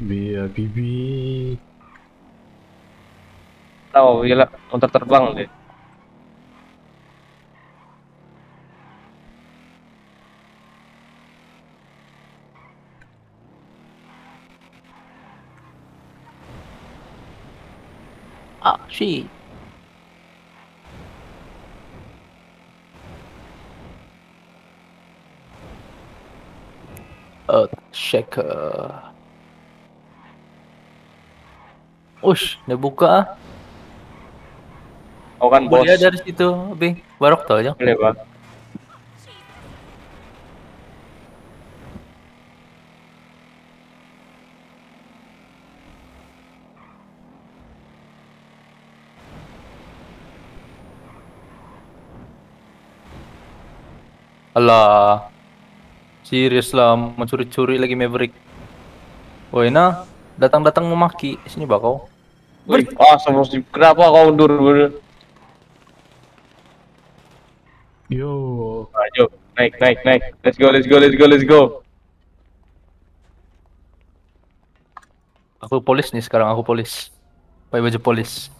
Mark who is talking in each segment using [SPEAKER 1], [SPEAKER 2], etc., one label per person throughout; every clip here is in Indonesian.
[SPEAKER 1] Biar bibi.
[SPEAKER 2] Tahu gila untuk terbang deh.
[SPEAKER 3] Ah, shit. Oh, shaker. Ush, nabuka ah.
[SPEAKER 2] Oh kan bos.
[SPEAKER 3] Boleh dari situ, Bing. Barok to aja.
[SPEAKER 2] Boleh bang.
[SPEAKER 3] Alah. Serius lah, mencuri-curi lagi Maverick. Woi, nah. Datang-datang memaki. Sini bah
[SPEAKER 2] Wih, ah sama si kenapa kau undur dulu?
[SPEAKER 1] Yo.
[SPEAKER 2] Ayo, naik, naik, naik. Let's go, let's go, let's go, let's go.
[SPEAKER 3] Aku polis nih sekarang, aku polis. Pakai baju polis.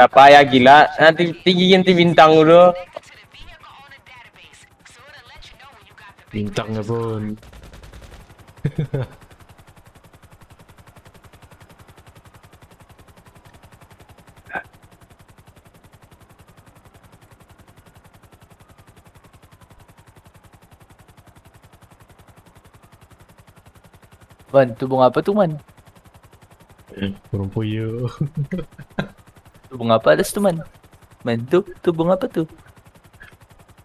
[SPEAKER 2] Apa ya gila? Nanti tinggiin ti bintang dulu.
[SPEAKER 1] Bintangnya pun.
[SPEAKER 3] Man, itu bunga apa tuh, Man?
[SPEAKER 1] Burung puyuh.
[SPEAKER 3] Itu bunga apa atas tuh, Man? Man, tuh, tuh bunga apa tuh?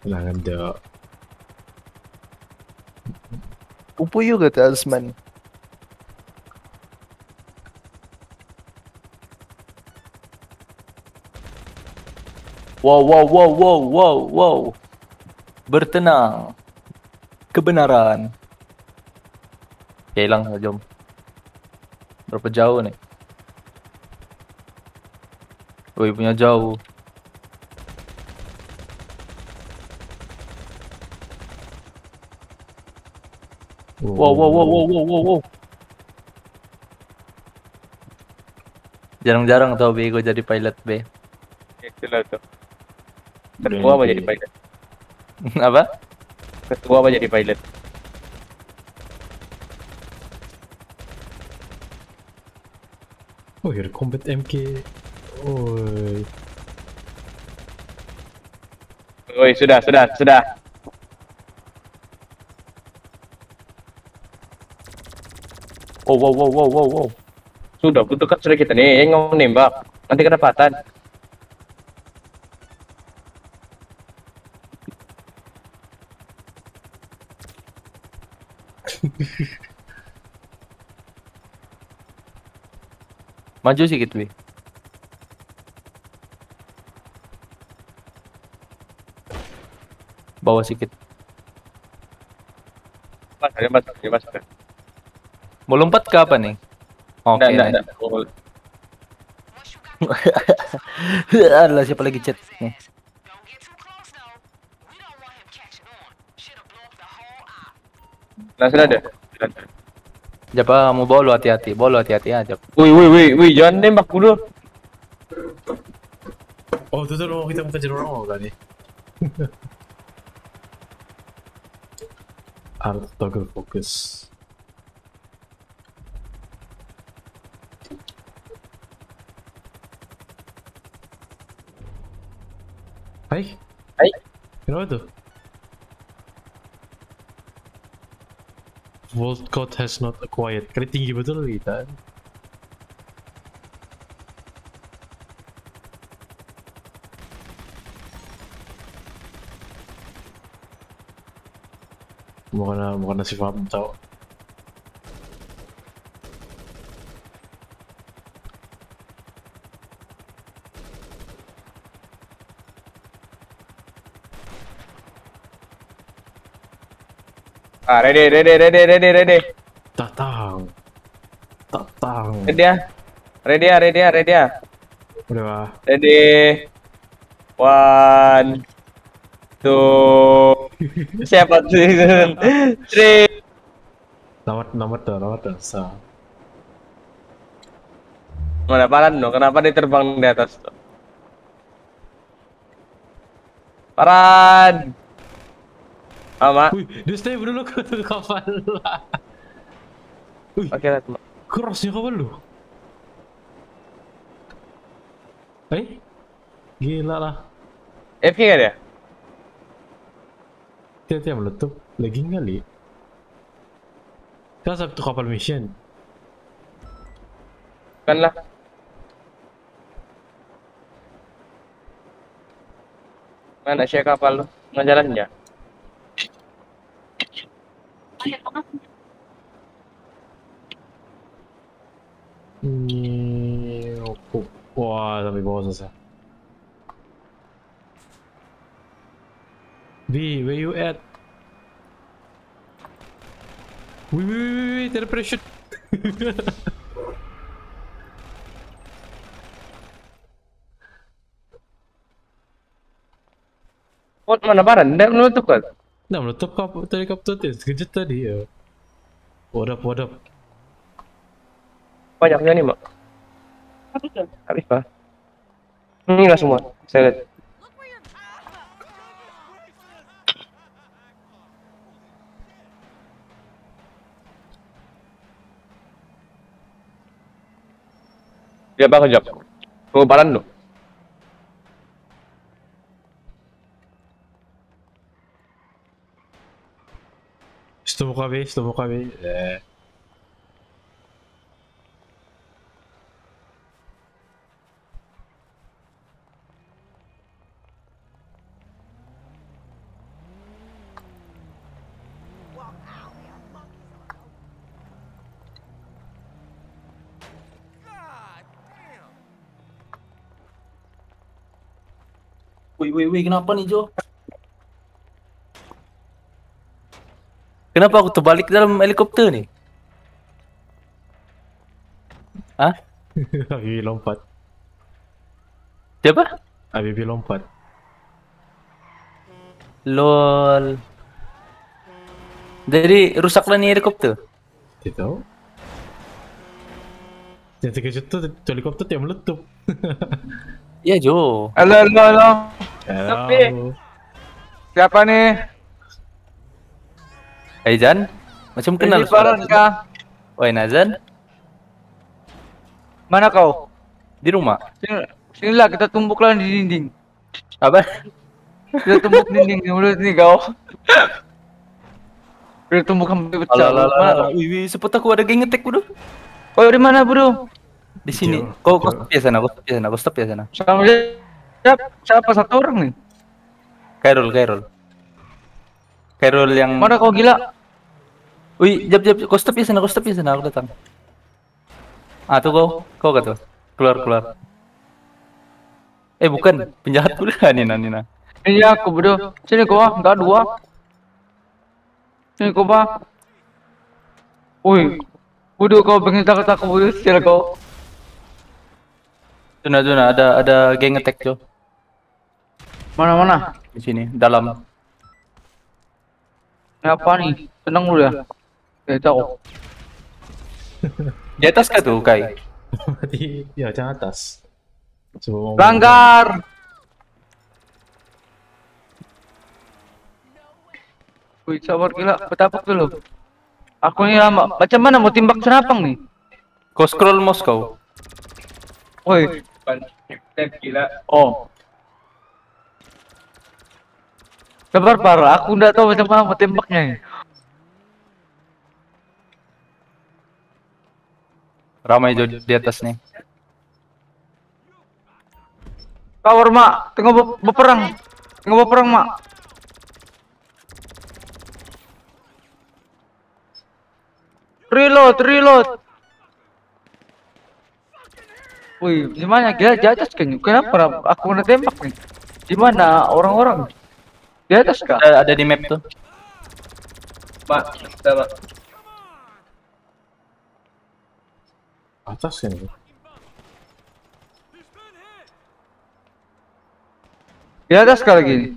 [SPEAKER 1] Langan dok.
[SPEAKER 3] Pupu juga tuh atas, Man. Wow, wow, wow, wow, wow, wow. Bertenang. Kebenaran. Oke, hilang, jom. Berapa jauh nih? Woi, punya jauh. Wow, wow, wow, wow, wow, wow, wow. Jarang-jarang tau bego jadi pilot be.
[SPEAKER 2] Itulah tuh. Ketua apa jadi pilot?
[SPEAKER 3] Apa?
[SPEAKER 2] Ketua apa jadi pilot?
[SPEAKER 1] Oh, here combat MK. Oh,
[SPEAKER 2] Woi, sudah, sudah, sudah.
[SPEAKER 3] Oh, wow, wow, wow, wow, wow.
[SPEAKER 2] Sudah, butuh kan sudah kita nih yang mau nembak. Nanti kedapatan.
[SPEAKER 3] Maju sedikit, Bi. Bawah sedikit.
[SPEAKER 2] Mas, ada mas, ada mas. Ada.
[SPEAKER 3] Mau lompat ke apa nih? Oke.
[SPEAKER 2] Nggak, nggak,
[SPEAKER 3] nih.
[SPEAKER 2] nggak.
[SPEAKER 3] Alah, siapa lagi chat? Nih.
[SPEAKER 2] Nah, sudah ada. Sudah ada.
[SPEAKER 3] Japa mau bawa lu hati-hati, bawa lu hati-hati aja.
[SPEAKER 2] Wih, wih, wih, wih, jangan nembak dulu.
[SPEAKER 1] oh tuh tuh kita mau kejar orang kan nih. Art toggle focus. Hai,
[SPEAKER 2] Hai.
[SPEAKER 1] kenapa tuh? Vault code has not acquired. Kali tinggi betul kita. Bukan bukan si Faham tahu.
[SPEAKER 2] Ah, ready, ready, ready, ready, ready.
[SPEAKER 1] Tatang. Tatang.
[SPEAKER 2] Ready ya? Ready ya, ready ya, ready ya.
[SPEAKER 1] Udah lah.
[SPEAKER 2] Ready. One, two, Siapa tuh? Tri.
[SPEAKER 1] Namat namat dah, namat dah. Sa.
[SPEAKER 2] Mana Paran no? Kenapa dia terbang di atas tuh? Paran. Ama.
[SPEAKER 1] Wih, dia stay dulu ke kapal lah. Wih,
[SPEAKER 2] Oke lah. teman.
[SPEAKER 1] kerasnya kapal lu. Eh? Gila lah.
[SPEAKER 2] FK kan dia?
[SPEAKER 1] Tiap-tiap meletup. Lagging kali. Kan satu kapal mission.
[SPEAKER 2] Kan lah. Mana sih kapal lu? Nggak jalan ya?
[SPEAKER 1] Opo. Wah, sampai bawah selesai. B, where you at? Tidak parachute.
[SPEAKER 2] Pot mana Paran? Dia menutup kan?
[SPEAKER 1] Nah, meletup kapal helikopter tu sekejap tadi ya. Wadap, wadap.
[SPEAKER 2] Banyaknya nih, Mak. Habis, Pak. Ini lah semua. Saya lihat. Jawab. Tunggu Paran
[SPEAKER 1] a B, estou com a B. É.
[SPEAKER 3] Wih, wih, wih, kenapa nih Jo? Kenapa aku terbalik dalam helikopter nih? Hah?
[SPEAKER 1] Habibie lompat.
[SPEAKER 3] Siapa?
[SPEAKER 1] Habibie lompat.
[SPEAKER 3] LOL. Jadi rusaklah nih helikopter.
[SPEAKER 1] Tidak tahu. Yang terkejut tu tu helikopter yang meletup.
[SPEAKER 3] Iya Jo.
[SPEAKER 4] Halo, halo, halo.
[SPEAKER 2] Tapi-
[SPEAKER 1] Hello.
[SPEAKER 4] Siapa
[SPEAKER 3] Aizan, macam kenal
[SPEAKER 4] Ini
[SPEAKER 3] suara.
[SPEAKER 4] kah?
[SPEAKER 3] Woi Nazan,
[SPEAKER 4] Mana kau?
[SPEAKER 3] di rumah.
[SPEAKER 4] Sini, sinilah kita tumbuklah di dinding.
[SPEAKER 3] Apa?
[SPEAKER 4] Kita tumbuk dinding di mulut nih kau. Kita tumbuk sampai pecah.
[SPEAKER 3] Alah, alah, alah. Wih, wih, sepet aku ada geng ngetek bro.
[SPEAKER 4] Oh, di mana, Bro?
[SPEAKER 3] Di sini. Kau kau stop ya sana, kau stop ya sana, kau stop ya sana.
[SPEAKER 4] Sama siapa, siapa satu orang nih?
[SPEAKER 3] Kairul, Kairul. Kairul yang
[SPEAKER 4] Mana kau gila?
[SPEAKER 3] Wih, jap jap, kau stop ya sana, kau stop ya sana, aku datang. Ah, tuh kau, kau kah tuh? Keluar, keluar. Eh, bukan, penjahat pula Nina, Nina.
[SPEAKER 4] Ini aku, Bro. Sini kau, ah. enggak dua. Sini kau, Pak. Woi. Bodoh kau pengen takut aku bodoh sila kau.
[SPEAKER 3] Zona, zona, ada ada geng attack Jo
[SPEAKER 4] Mana mana?
[SPEAKER 3] di sini, dalam.
[SPEAKER 4] Apa nih? Tenang dulu ya. Oke, tahu.
[SPEAKER 3] Di atas kah tuh, Kai?
[SPEAKER 1] Di ya jangan atas. Coba
[SPEAKER 4] Langgar. Wih, sabar gila, betapa dulu. Aku ini lama. Macam mana mau timbak senapang nih?
[SPEAKER 3] Kau scroll mouse kau.
[SPEAKER 4] Woi,
[SPEAKER 2] Gila.
[SPEAKER 4] oh. Sabar parah, aku nggak tahu macam mana mau tembaknya.
[SPEAKER 3] Ramai Jo di atas nih.
[SPEAKER 4] Kawar mak, tengah be- berperang, tengah berperang mak. Reload, reload. Wih, gimana gila di atas kan? Kenapa aku kena tembak nih? Gimana orang-orang? Di atas kah?
[SPEAKER 3] Ada, ada di map tuh.
[SPEAKER 2] Mak, kita mak.
[SPEAKER 1] Atas kan itu.
[SPEAKER 4] Di atas kah lagi?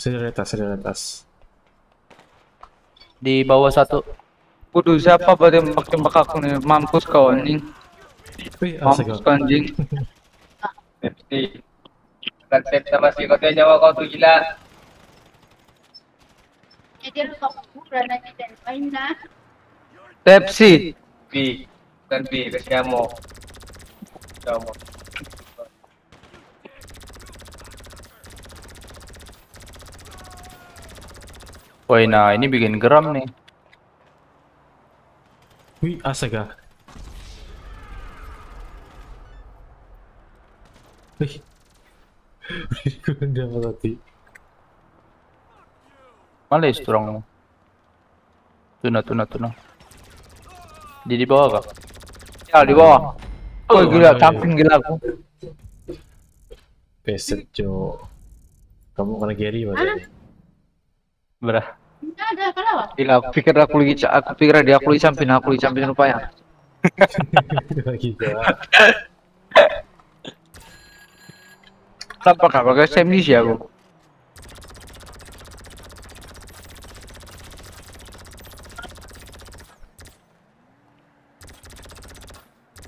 [SPEAKER 1] Saya dari atas, atas.
[SPEAKER 3] Di bawah satu.
[SPEAKER 4] Waduh, siapa pada yang tembak aku nih? Mampus kau anjing. Mampus kau anjing.
[SPEAKER 2] Pepsi. Konsep sama si kau kau tuh gila.
[SPEAKER 5] Jadi lu kau kuburan aja dan main lah.
[SPEAKER 4] Pepsi.
[SPEAKER 2] B, kasih kamu. Kamu.
[SPEAKER 3] Woi, nah ini bikin geram nih.
[SPEAKER 1] Wih, astaga. Wih. Udah mati.
[SPEAKER 3] Males tuh orang. Tuna, tuna, tuna. Di di bawah kak?
[SPEAKER 4] Ya di bawah. Oh gila, camping gila aku.
[SPEAKER 1] Peset, Jo. Kamu kena Gary berarti.
[SPEAKER 3] Berah.
[SPEAKER 4] Gila, aku pikir aku lagi aku pikir dia aku lagi camping, aku lagi camping rupanya.
[SPEAKER 1] gitu.
[SPEAKER 4] Kenapa kak? Pakai SMD sih aku.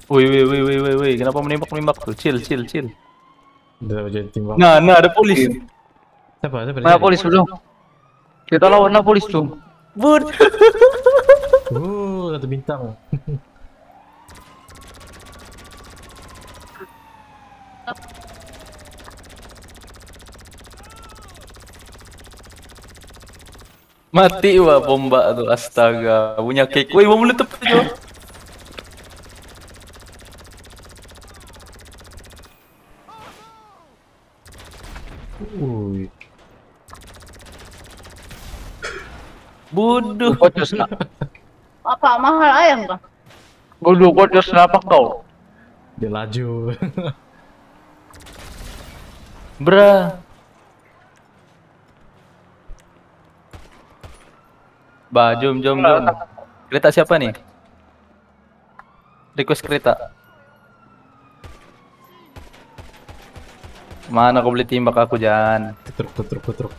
[SPEAKER 3] Woi, woi, woi, woi, woi, woi. Kenapa menembak menembak tuh? Chill, chill, chill.
[SPEAKER 1] Udah jadi timbang.
[SPEAKER 3] Nah, nah ada polis.
[SPEAKER 1] Siapa? Siapa?
[SPEAKER 4] Mana polis belum? Kita lawan lah polis tuh.
[SPEAKER 3] Bud.
[SPEAKER 1] Oh, satu bintang.
[SPEAKER 3] Mati wah bomba tuh astaga. Punya cake. Woi, mau meletup aja.
[SPEAKER 1] Wih.
[SPEAKER 3] Bodoh.
[SPEAKER 4] Kocos nak.
[SPEAKER 5] Apa mahal ayam kah?
[SPEAKER 4] Bodoh kocos kenapa kau?
[SPEAKER 1] Dia laju.
[SPEAKER 3] Bra. Bah, jom, jom, jom. Kereta siapa nih? Request kereta. Mana kau boleh timbak aku, Jan?
[SPEAKER 1] Tutruk, tutruk, tutruk.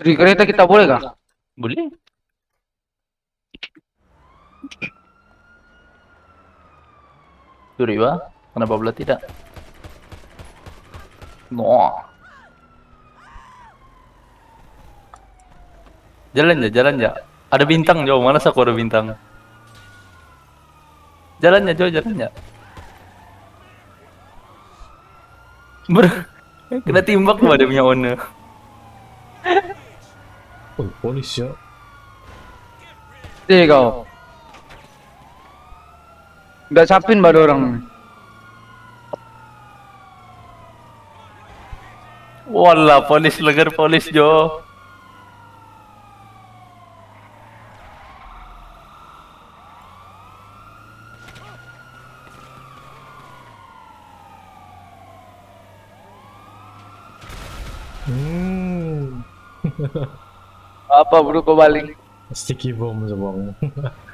[SPEAKER 4] Seri kereta kita boleh kah?
[SPEAKER 3] Boleh. Suri, Wah. Kenapa pula tidak? No. Jalan ya, jalan ya. Ada bintang jauh, mana aku ada bintang. Jalan ya, jauh jalan ya. Ber, kena timbak loh ada punya owner.
[SPEAKER 1] Oh, polis ya.
[SPEAKER 4] Deh kau. Gak capin pada orang.
[SPEAKER 3] Wala, polis legar polis Jo.
[SPEAKER 1] Hmm.
[SPEAKER 4] Apa bro kau balik?
[SPEAKER 1] Sticky bomb sebong.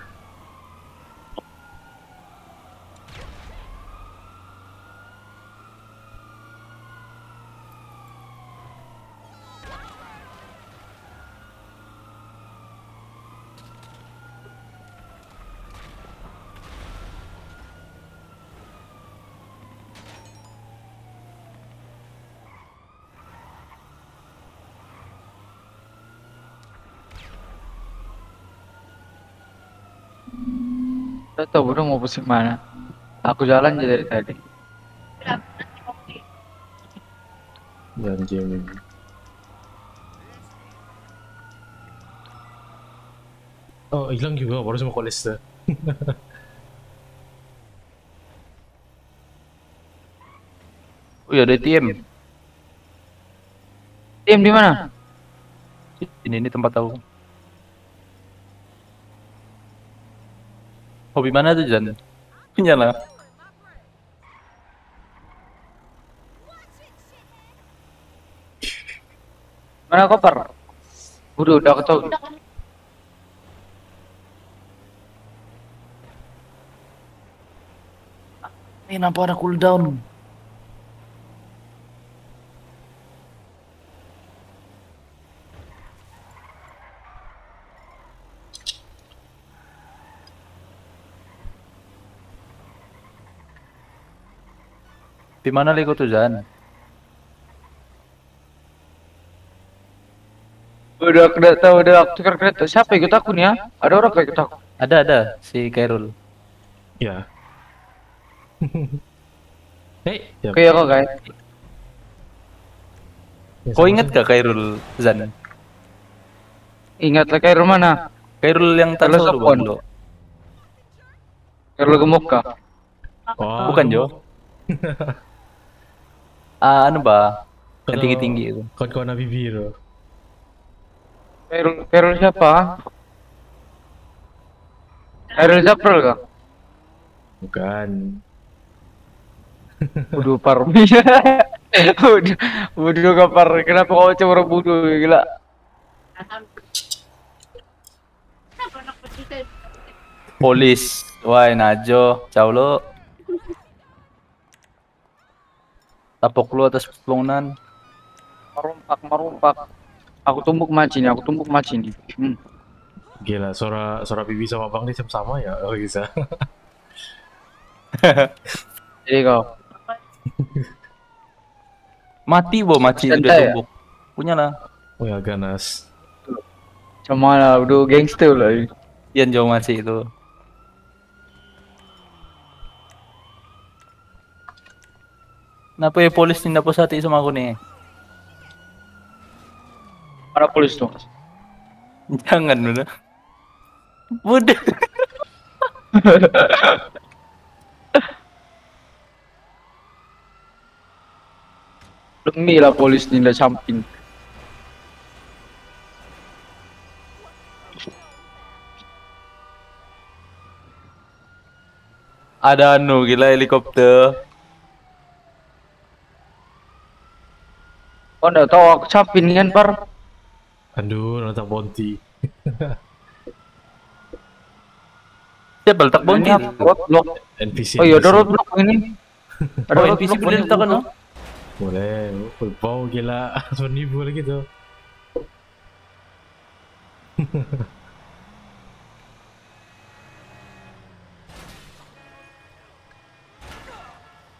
[SPEAKER 4] Pusing mana? Aku jalan aja dari tadi.
[SPEAKER 1] Dan game ini. Oh, hilang juga baru sama kolis tuh.
[SPEAKER 3] Oh iya, ada ATM.
[SPEAKER 4] Tim di mana?
[SPEAKER 3] Ini ini tempat tahu. Hobi mana tuh Jan? Punya lah.
[SPEAKER 4] Mana koper? Udah udah ketau.
[SPEAKER 3] Eh, nampak ada cooldown. Di mana lagi tuh Zan?
[SPEAKER 4] Udah kereta, udah tukar kereta. Siapa ikut aku nih ya? Ada orang gak ikut aku?
[SPEAKER 3] Ada ada si Kairul.
[SPEAKER 1] Ya. Hei, ya.
[SPEAKER 4] Oke ya kok guys.
[SPEAKER 1] Ya,
[SPEAKER 3] Kau
[SPEAKER 1] sih.
[SPEAKER 3] gak Kairul Zan?
[SPEAKER 4] Ingat lah kayak mana?
[SPEAKER 3] Kairul yang taruh
[SPEAKER 4] Sopon.
[SPEAKER 3] dulu.
[SPEAKER 4] Kalau gemuk kah?
[SPEAKER 1] Wah,
[SPEAKER 3] Bukan Jo. Ah, anu ba?
[SPEAKER 1] Kalau-
[SPEAKER 3] tinggi-tinggi itu.
[SPEAKER 1] Kawan-kawan Nabi Biru.
[SPEAKER 4] Kairul, Kairul siapa? Kairul Zaprul kah?
[SPEAKER 1] Bukan.
[SPEAKER 4] Budu Parmi. Budu, budu kapar. Kenapa kau cuma budu gila?
[SPEAKER 3] Polis. Wah, Najo. Ciao lo. Tapok lu atas bangunan.
[SPEAKER 4] Marumpak, marumpak. Aku tumbuk maci nih, aku tumbuk maci nih. Hmm.
[SPEAKER 1] Gila, suara suara Bibi sama Bang ini sama ya? Oh bisa.
[SPEAKER 4] Jadi kau.
[SPEAKER 3] Mati bo maci
[SPEAKER 4] Santai
[SPEAKER 3] udah
[SPEAKER 4] ya?
[SPEAKER 3] tumbuk. Punya lah.
[SPEAKER 1] Oh ya ganas.
[SPEAKER 4] Cuma lah, udah gangster lah. ini.
[SPEAKER 3] Yan jauh maci itu. Kenapa ya polis tindak pusati sama aku nih?
[SPEAKER 4] Mana polis tuh?
[SPEAKER 3] Jangan udah. Budak.
[SPEAKER 4] Demi lah polis nih lah samping.
[SPEAKER 3] Ada anu gila helikopter.
[SPEAKER 4] Kau nggak tahu aku samping kan par?
[SPEAKER 1] Aduh, nonton Bonti.
[SPEAKER 3] Siapa letak bonti?
[SPEAKER 4] Roadblock.
[SPEAKER 1] NPC.
[SPEAKER 4] Oh iya ada roadblock ini. Ada
[SPEAKER 3] Oh, NPC boleh
[SPEAKER 4] ini.
[SPEAKER 3] letakkan no?
[SPEAKER 1] Boleh. Bau gila. Sonibu lagi tuh.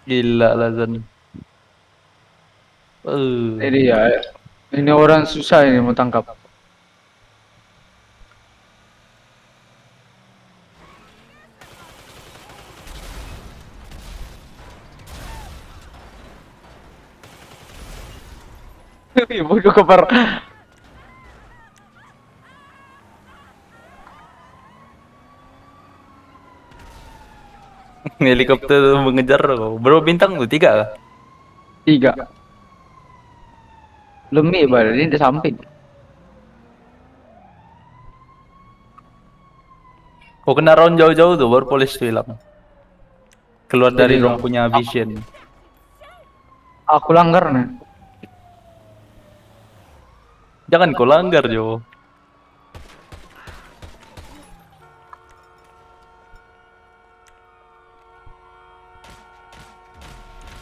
[SPEAKER 3] Gila lah Zan. Eh,
[SPEAKER 4] Ini ya. Ini orang susah ini mau tangkap. Bodoh kepar.
[SPEAKER 3] helikopter mengejar kau. Berapa bintang tuh? Tiga kah?
[SPEAKER 4] Tiga. Lemih badan ini di samping.
[SPEAKER 3] Kau kena round jauh-jauh tuh baru polis tuh hilang. Keluar dari
[SPEAKER 4] Jadi,
[SPEAKER 3] ruang punya vision.
[SPEAKER 4] Aku langgar nih.
[SPEAKER 3] Jangan kau langgar Jo.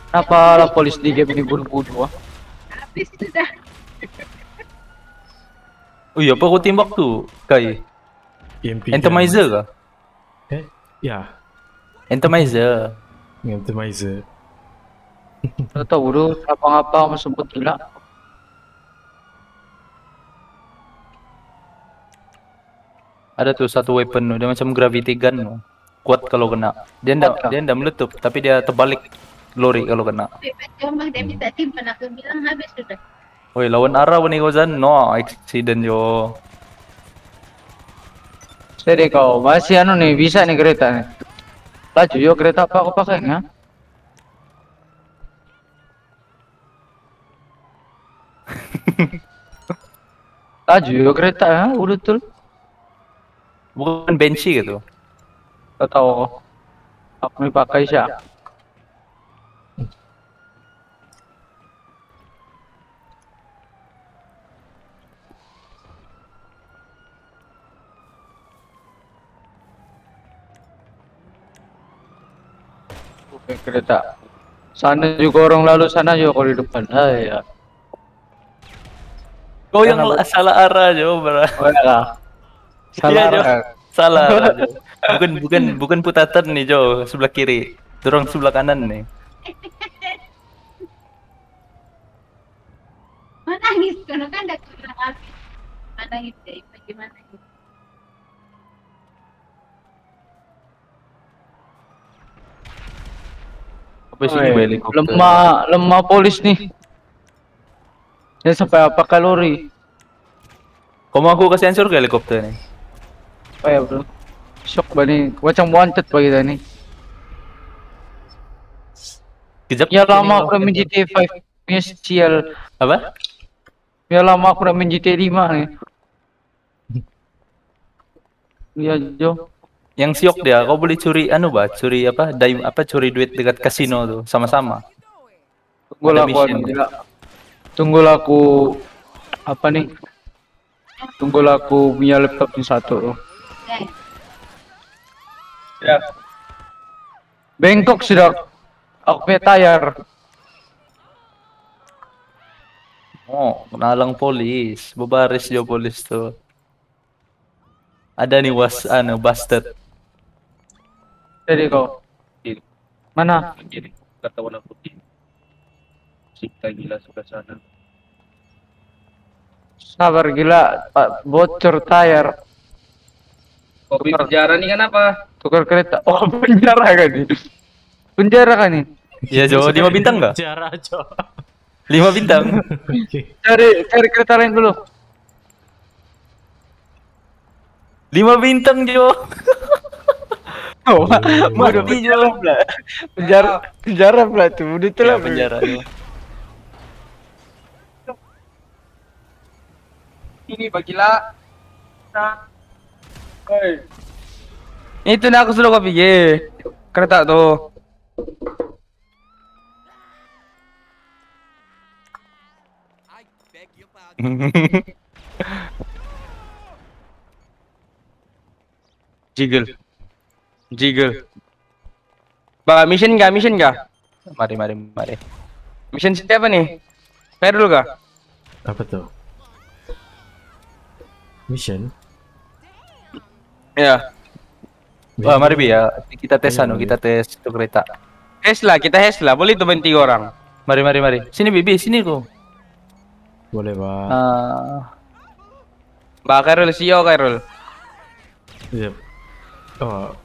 [SPEAKER 4] Kenapa lah polis di game ini bunuh-bunuh? ah?
[SPEAKER 5] Habis sudah.
[SPEAKER 3] Oh iya apa kau tembak tuh? Kai.
[SPEAKER 1] EMP.
[SPEAKER 3] Entomizer kah?
[SPEAKER 1] Eh, ya.
[SPEAKER 3] Entomizer.
[SPEAKER 1] Entomizer.
[SPEAKER 4] Tahu tahu dulu apa-apa mau sebut gila.
[SPEAKER 3] Ada tuh satu weapon tuh, dia macam gravity gun tuh. Kuat kalau kena. Dia ndak
[SPEAKER 4] Kuat,
[SPEAKER 3] dia ndak meletup, tapi dia terbalik lori kalau kena.
[SPEAKER 5] Cuma dia minta timpan aku bilang habis sudah.
[SPEAKER 3] Woi, lawan arah nih kau Zan. No, accident yo.
[SPEAKER 4] Jadi kau masih anu nih bisa nih kereta nih. Laju yo kereta apa aku pakai ya? Laju yo kereta ya, udah tuh.
[SPEAKER 3] Bukan benci gitu.
[SPEAKER 4] Tahu aku. Aku nih pakai kereta. Sana juga orang lalu sana juga kalau di depan. Ah ya
[SPEAKER 3] kau yang salah arah
[SPEAKER 4] oh, oh, iya
[SPEAKER 3] iya, Jo.
[SPEAKER 4] berapa
[SPEAKER 3] salah arah salah bukan bukan bukan putatan nih Jo. Sebelah kiri. Dorong sebelah kanan nih.
[SPEAKER 5] Menangis karena kan ada kurang api menangis ya gimana gitu.
[SPEAKER 3] Apa sini
[SPEAKER 4] Oi,
[SPEAKER 3] helikopter?
[SPEAKER 4] lemah lemah polis nih. Ya sampai apa kalori?
[SPEAKER 3] Kau mau aku ke sensor ke helikopter nih?
[SPEAKER 4] Oh ya bro. Shock ba nih? Macam wanted pa kita nih.
[SPEAKER 3] Kejap.
[SPEAKER 4] Ya lama aku main GTA 5 punya sial.
[SPEAKER 3] Apa?
[SPEAKER 4] Ya lama aku main GTA 5 nih. Iya Jo.
[SPEAKER 3] Yang siok dia, kau boleh curi anu ba? Curi apa? Daim apa? Curi duit dekat kasino tuh, sama-sama.
[SPEAKER 4] Tunggulah aku. Tunggulah aku apa nih? Tunggulah aku punya laptop yang satu.
[SPEAKER 5] Guys,
[SPEAKER 4] Bengkok sudah aku punya tayar.
[SPEAKER 3] Oh, kenalang polis. Babaris jo polis tuh. Ada nih was anu bastard.
[SPEAKER 4] Jadi kau. Mana?
[SPEAKER 2] Jadi kata warna putih. Sikta gila sebelah sana.
[SPEAKER 4] Sabar gila, Pak. Bocor tayar.
[SPEAKER 2] Kopi penjara nih kan apa?
[SPEAKER 4] Tukar kereta. Oh, penjara kan nih? Penjara kan nih?
[SPEAKER 3] Iya Jo, lima bintang nggak?
[SPEAKER 1] Cara aja.
[SPEAKER 3] Lima bintang.
[SPEAKER 4] Cari cari kereta lain dulu.
[SPEAKER 3] Lima bintang Jo.
[SPEAKER 4] Oh, waduh
[SPEAKER 3] Mati Jo.
[SPEAKER 4] penjara penjara pula tuh. Udah tuh lah
[SPEAKER 3] penjara.
[SPEAKER 4] Ini bagilah. Nah. Itu na aku sudah kau pergi. Kereta tuh. Jiggle. Jiggle. Ba, mission enggak? Mission enggak?
[SPEAKER 3] Mari mari mari.
[SPEAKER 4] Mission siapa nih? Ferul kah?
[SPEAKER 1] Apa tuh? Mission?
[SPEAKER 4] Ya.
[SPEAKER 3] Wah, mari Bi ya. Kita tes anu, kita tes tuh kereta.
[SPEAKER 4] Hesla, kita Hesla. Boleh tuh tiga orang.
[SPEAKER 3] Mari mari mari. Sini Bibi, sini kok.
[SPEAKER 1] Boleh, Pak.
[SPEAKER 3] Ah,
[SPEAKER 4] Mbak Kairul, CEO Kairul.
[SPEAKER 1] Yep. Oh.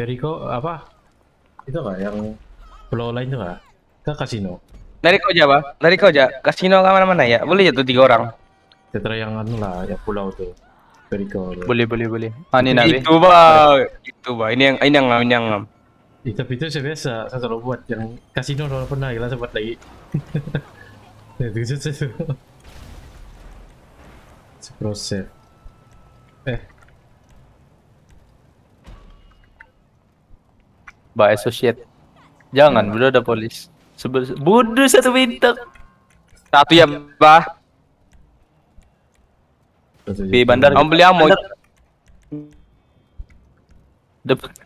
[SPEAKER 1] Beriko apa? Itu kah yang pulau lain tuh kah? Ke kasino.
[SPEAKER 4] Dari kau aja, Pak. Dari kau aja. Kasino ke mana-mana ya? Boleh ya tuh tiga orang.
[SPEAKER 1] Tetra yang anu lah, yang pulau tuh. Tuh.
[SPEAKER 3] boleh boleh boleh. Ah, ini Nabi.
[SPEAKER 4] Itu, Pak. Itu, Pak. Ini yang ini yang ngam, ini yang.
[SPEAKER 1] Eh, tapi itu saya biasa, saya selalu buat yang kasino kalau pernah gila buat lagi. Ya, itu itu itu. Proses. Eh,
[SPEAKER 3] Mbak associate. Jangan, udah ada polis. Sebel bodoh satu bintang.
[SPEAKER 4] Satu ya, Pak.
[SPEAKER 1] satu
[SPEAKER 3] Di bandar.
[SPEAKER 4] Kamu beli ammo.
[SPEAKER 3] Depan.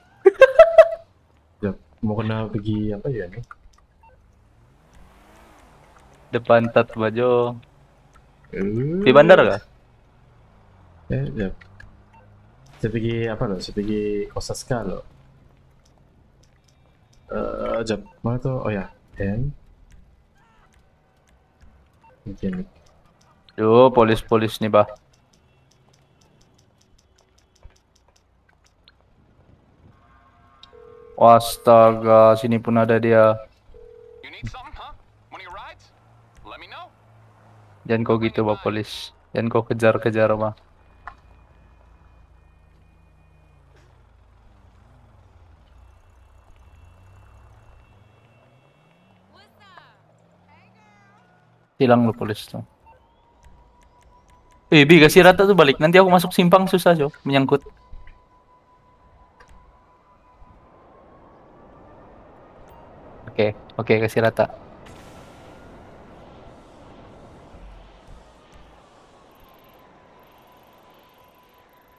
[SPEAKER 1] Ya, mau kena pergi apa ya nih?
[SPEAKER 3] Depan tat bajo.
[SPEAKER 1] Eh,
[SPEAKER 3] Di bandar kah?
[SPEAKER 1] Eh, ya. Saya pergi apa loh? Saya pergi Kosaska loh. Eh, jap, mana tuh? Oh ya, N. Mungkin
[SPEAKER 3] Yo, polis-polis nih, Bah. Astaga, sini pun ada dia. Jangan kau gitu, Bah, polis. Jangan kau kejar-kejar, Bah. Hilang lu polis tuh. Eh, Bi, kasih rata tuh balik. Nanti aku masuk simpang susah, Jo. Menyangkut. Oke, oke, kasih rata.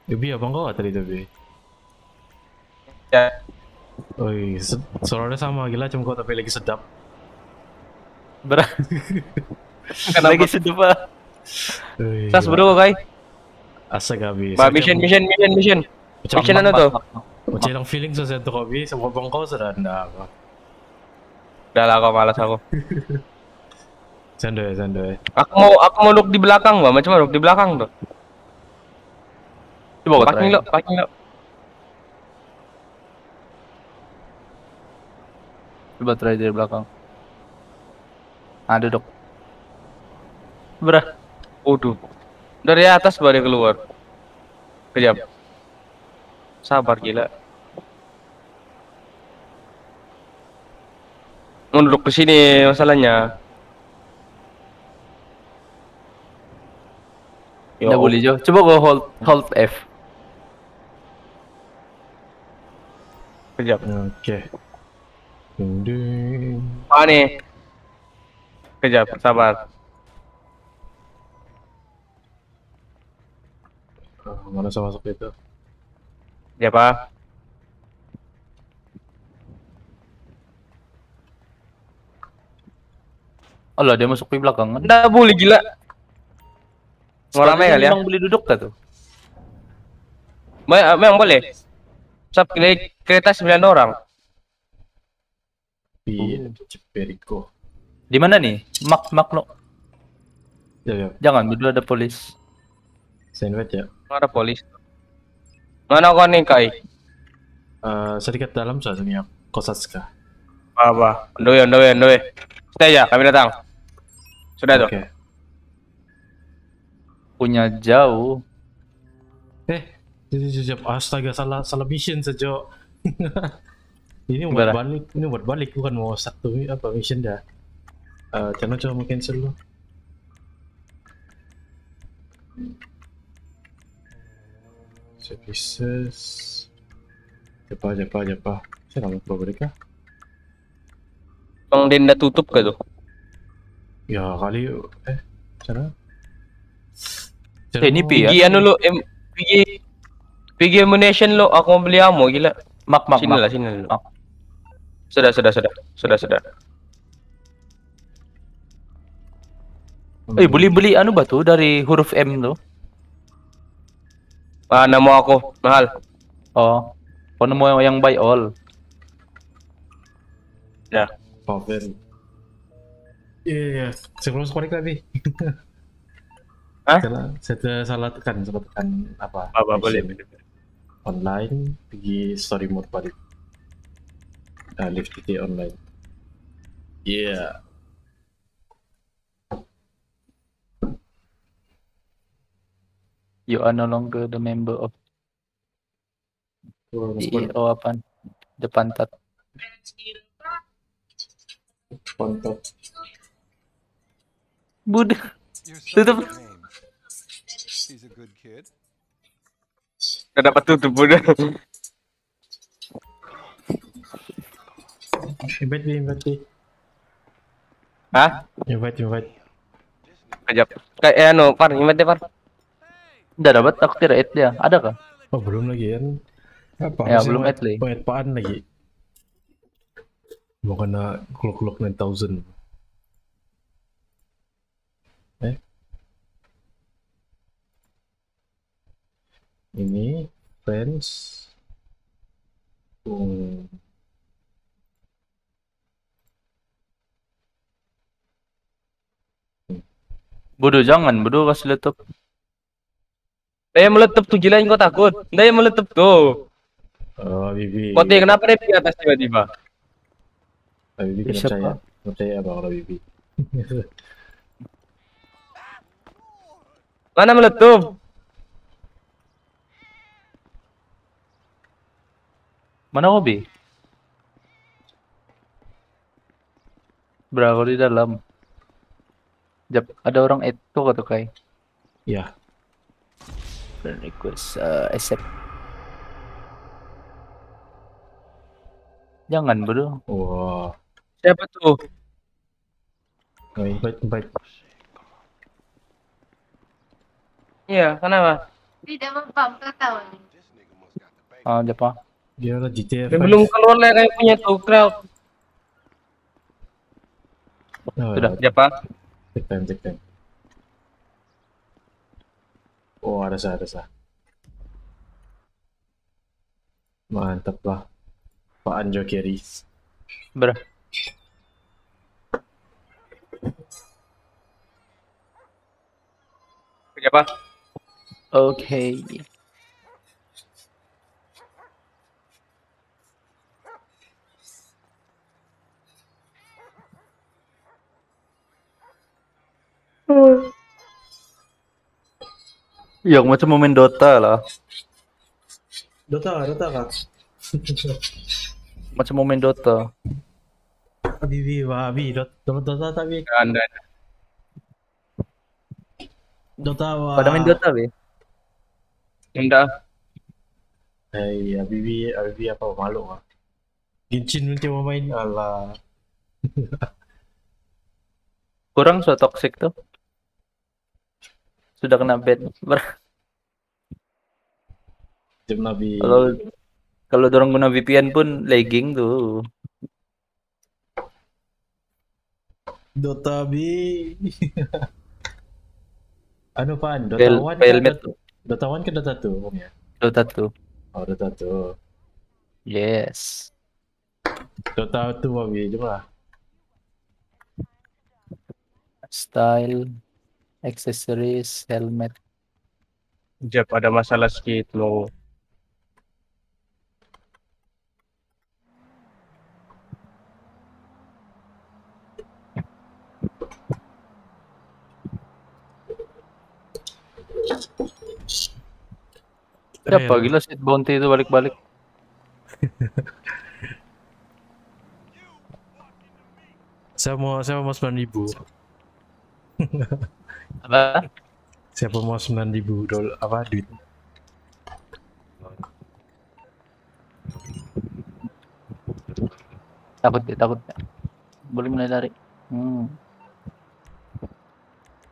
[SPEAKER 1] Ubi abang kau tadi tuh Bi?
[SPEAKER 4] Ya.
[SPEAKER 1] Oi, suaranya sama gila cuma kau tapi lagi sedap.
[SPEAKER 3] Berat. Lagi Bah.
[SPEAKER 1] Oi,
[SPEAKER 4] Tas
[SPEAKER 1] gila.
[SPEAKER 4] bro, kai.
[SPEAKER 1] Astaga Bi.
[SPEAKER 4] Mbak, mission, mission, mission, mission.
[SPEAKER 1] Macam
[SPEAKER 4] Mission ano tuh?
[SPEAKER 1] macam hilang feeling sa sento ko Bi. Sa bang kau sudah anda apa?
[SPEAKER 4] Udah lah, kau malas aku.
[SPEAKER 1] Sandoy, sandoy.
[SPEAKER 2] Aku mau aku mau look di belakang, Bang. Macam mana look di belakang tuh?
[SPEAKER 3] Coba
[SPEAKER 2] Parking
[SPEAKER 3] try.
[SPEAKER 2] lo, parking lo.
[SPEAKER 3] Coba try dari belakang. Ah, duduk. Berah.
[SPEAKER 2] Waduh. Dari atas baru keluar. Kejap. Sabar gila. Mau duduk ke sini masalahnya. Ya
[SPEAKER 3] Nggak boleh, Jo. Coba gua hold hold F.
[SPEAKER 2] Kejap.
[SPEAKER 1] Oke. Ding ding.
[SPEAKER 2] Nih? Kejap, sabar.
[SPEAKER 1] Ah, mana saya masuk itu?
[SPEAKER 2] Ya, Pak.
[SPEAKER 3] Allah, dia masuk ke belakang.
[SPEAKER 2] Nggak boleh gila. Mau ramai kali ya?
[SPEAKER 3] Emang boleh duduk kah tuh?
[SPEAKER 2] Ba- Memang boleh. Sab kereta 9 orang.
[SPEAKER 1] Di Jeperico.
[SPEAKER 3] Di mana nih? Mak mak lo.
[SPEAKER 1] Ya, ya.
[SPEAKER 3] Jangan, dulu ada polis.
[SPEAKER 1] Sandwich ya.
[SPEAKER 2] Ada polis. Mana kau nih, Kai?
[SPEAKER 1] Eh, sedikit dalam soalnya Kosatska.
[SPEAKER 2] Apa? Ondoe, ondoe, ondoe. Stay aja, kami datang. Sudah tuh.
[SPEAKER 1] Oke.
[SPEAKER 3] Punya jauh.
[SPEAKER 1] Eh, jadi siap. Astaga, salah salah mission saja. ini buat balik, ini buat balik bukan mau satu apa mission dah. Eh, jangan coba mau cancel lu. Services. Japa, japa, japa. Saya nama pro mereka.
[SPEAKER 2] Bang Denda tutup ke tuh?
[SPEAKER 1] Ya kali eh sana.
[SPEAKER 3] Eh, ini Pi ya?
[SPEAKER 2] Pergi anu lo, em, pergi pergi ammunition lo, aku mau beli ammo gila.
[SPEAKER 3] Mak mak
[SPEAKER 2] Sini
[SPEAKER 3] mak.
[SPEAKER 2] lah, sini lah.
[SPEAKER 3] Mak.
[SPEAKER 2] Sudah, sudah, sudah. Sudah, sudah.
[SPEAKER 3] Eh, boleh beli anu batu dari huruf M tuh.
[SPEAKER 2] Ah, nama aku mahal.
[SPEAKER 3] Oh. Kau nemu yang buy all.
[SPEAKER 2] Ya.
[SPEAKER 1] Oh, very. Iya, iya. Sebelum sekolah tadi.
[SPEAKER 2] Hah?
[SPEAKER 1] Salah, saya salah tekan, salah tekan apa?
[SPEAKER 2] Apa boleh?
[SPEAKER 1] mission. Online, pergi story mode balik. Ah, live TT online. Iya.
[SPEAKER 3] You are no longer the member of
[SPEAKER 1] Yeah.
[SPEAKER 3] EO apa? The pantat.
[SPEAKER 1] Kontak.
[SPEAKER 3] Bud. Tutup.
[SPEAKER 6] son's name. He's a good kid.
[SPEAKER 2] Udah dapat tutup udah.
[SPEAKER 1] Invite me, invite me.
[SPEAKER 2] Hah?
[SPEAKER 1] Invite, invite.
[SPEAKER 2] Kejap. Kayak eh, anu, Par, ingat deh, Par.
[SPEAKER 3] Udah dapat aku kira it dia. Ada kah?
[SPEAKER 1] Oh, belum lagi kan? Apa?
[SPEAKER 3] Ya, belum add lagi.
[SPEAKER 1] buat apaan lagi? Mau kena clock-clock 9000. Eh? Ini friends. Hmm.
[SPEAKER 3] Bodoh jangan, bodoh kasih laptop.
[SPEAKER 2] Dia meletup tuh gila kau takut. Dia meletup tuh.
[SPEAKER 1] Oh, Bibi.
[SPEAKER 2] Kau tanya kenapa dia di atas tiba-tiba?
[SPEAKER 1] Ah, Bibi kena
[SPEAKER 3] Siapa?
[SPEAKER 1] percaya. Percaya apa kalau Bibi?
[SPEAKER 2] Mana meletup?
[SPEAKER 3] Mana Obi? Bro, di dalam. Jap, ada orang itu kata Kai.
[SPEAKER 1] ya,
[SPEAKER 3] Friend request uh, accept. Jangan bodoh.
[SPEAKER 1] wah.
[SPEAKER 2] Siapa tuh?
[SPEAKER 1] Oh, invite, invite.
[SPEAKER 2] Iya, kenapa?
[SPEAKER 5] Tidak mempan tahu.
[SPEAKER 3] Ah, Japa.
[SPEAKER 1] Dia lah GTA.
[SPEAKER 2] Dia belum keluar lah kayak punya tuh crowd.
[SPEAKER 1] Oh,
[SPEAKER 3] Sudah.
[SPEAKER 2] Siapa?
[SPEAKER 1] Take time, take time. Oh, ada sah, ada sah. Mantap lah. Pak Anjo carry.
[SPEAKER 3] Ber.
[SPEAKER 2] Siapa?
[SPEAKER 3] Oke. Yang macam mau main Dota lah.
[SPEAKER 1] Dota, Dota kak.
[SPEAKER 3] Macam mau main Dota.
[SPEAKER 1] Bibi, Wabi, Dota, Dota tapi
[SPEAKER 2] Anda.
[SPEAKER 1] Dota wah.
[SPEAKER 3] Pada main Dota, be.
[SPEAKER 2] Anda.
[SPEAKER 1] Eh, ya Bibi, Bibi apa malu ah. Genshin nanti mau main, alah.
[SPEAKER 3] Kurang so toxic tuh. Sudah kena ban.
[SPEAKER 1] Nabi.
[SPEAKER 3] Kalau kalau dorong guna VPN pun lagging tuh.
[SPEAKER 1] Dota bi. anu pan, Dota
[SPEAKER 3] Fail,
[SPEAKER 1] One
[SPEAKER 3] fail
[SPEAKER 1] kan
[SPEAKER 3] mid
[SPEAKER 1] Dota, One kan Dota tuh, ya.
[SPEAKER 3] Dota tuh.
[SPEAKER 1] Oh Dota tuh.
[SPEAKER 3] Yes.
[SPEAKER 1] Dota tuh Wabi, cuma
[SPEAKER 3] Style, accessories, helmet.
[SPEAKER 2] Jep, ada masalah sedikit mau.
[SPEAKER 3] Siapa gila sih bounty itu balik-balik.
[SPEAKER 1] Saya mau saya mau sembilan ribu.
[SPEAKER 3] Apa?
[SPEAKER 1] Siapa mau sembilan ribu dolar apa duit?
[SPEAKER 3] Takut dia, takut dia. Boleh mulai lari. Hmm.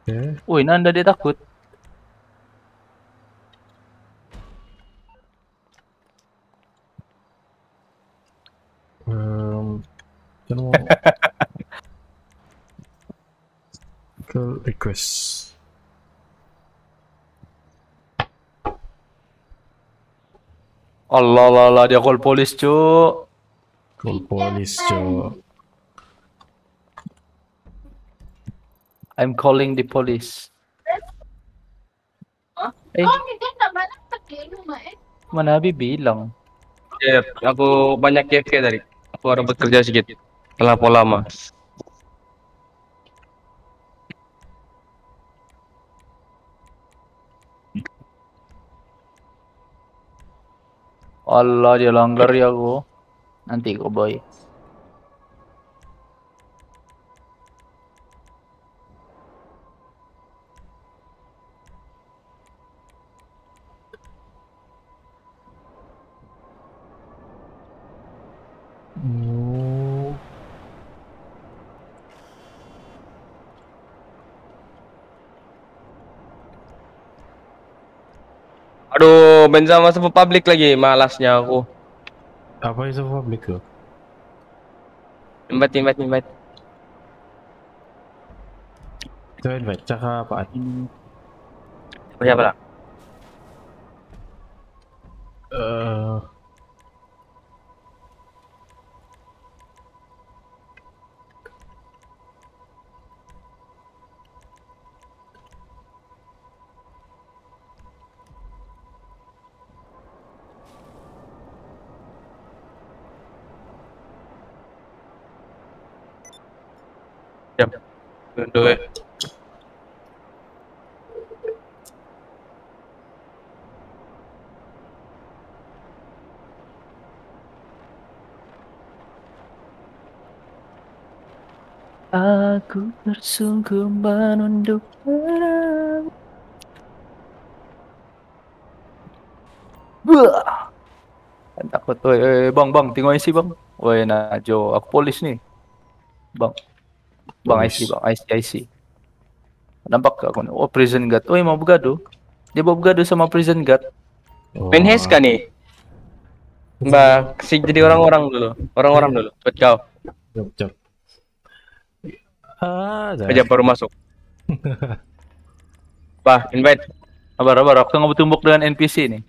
[SPEAKER 1] Oke.
[SPEAKER 3] Wih, nanda dia takut.
[SPEAKER 1] Um, ke request.
[SPEAKER 3] Allah Allah Allah dia call polis cuk.
[SPEAKER 1] Call police, cok.
[SPEAKER 3] I'm calling the police. Eh,
[SPEAKER 5] Oh, eh.
[SPEAKER 3] mana Abi bilang?
[SPEAKER 2] Jep, aku banyak KFK tadi. Aku harus bekerja sedikit. Terlalu lama.
[SPEAKER 3] Allah dia langgar ya aku. Nanti kau boy.
[SPEAKER 2] Aduh, Benza masuk ke publik lagi. Malasnya aku.
[SPEAKER 1] Apa itu public tuh?
[SPEAKER 2] Invite, invite, invite.
[SPEAKER 1] Itu invite cakap apaan?
[SPEAKER 2] Siapa lah?
[SPEAKER 1] Eh,
[SPEAKER 2] Jep. Dua.
[SPEAKER 3] Aku bersungguh menunduk padamu. Wah. Kan takut, woi, woi, bang, bang, tengok IC bang. Woi, Najo, aku polis nih. Bang, bang. IC, bang, IC, IC. Nampak ke aku? nih? Oh, prison guard. Oh, mau begadu. Dia mau begadu sama prison guard.
[SPEAKER 1] oh.
[SPEAKER 2] Main Heska nih. Mbak, si jadi orang-orang dulu. Orang-orang dulu. Buat kau.
[SPEAKER 1] Jop, jop. Ah, dah.
[SPEAKER 2] Aja baru masuk. Bah, invite.
[SPEAKER 3] Abar, abar, aku tengah bertumbuk dengan NPC nih.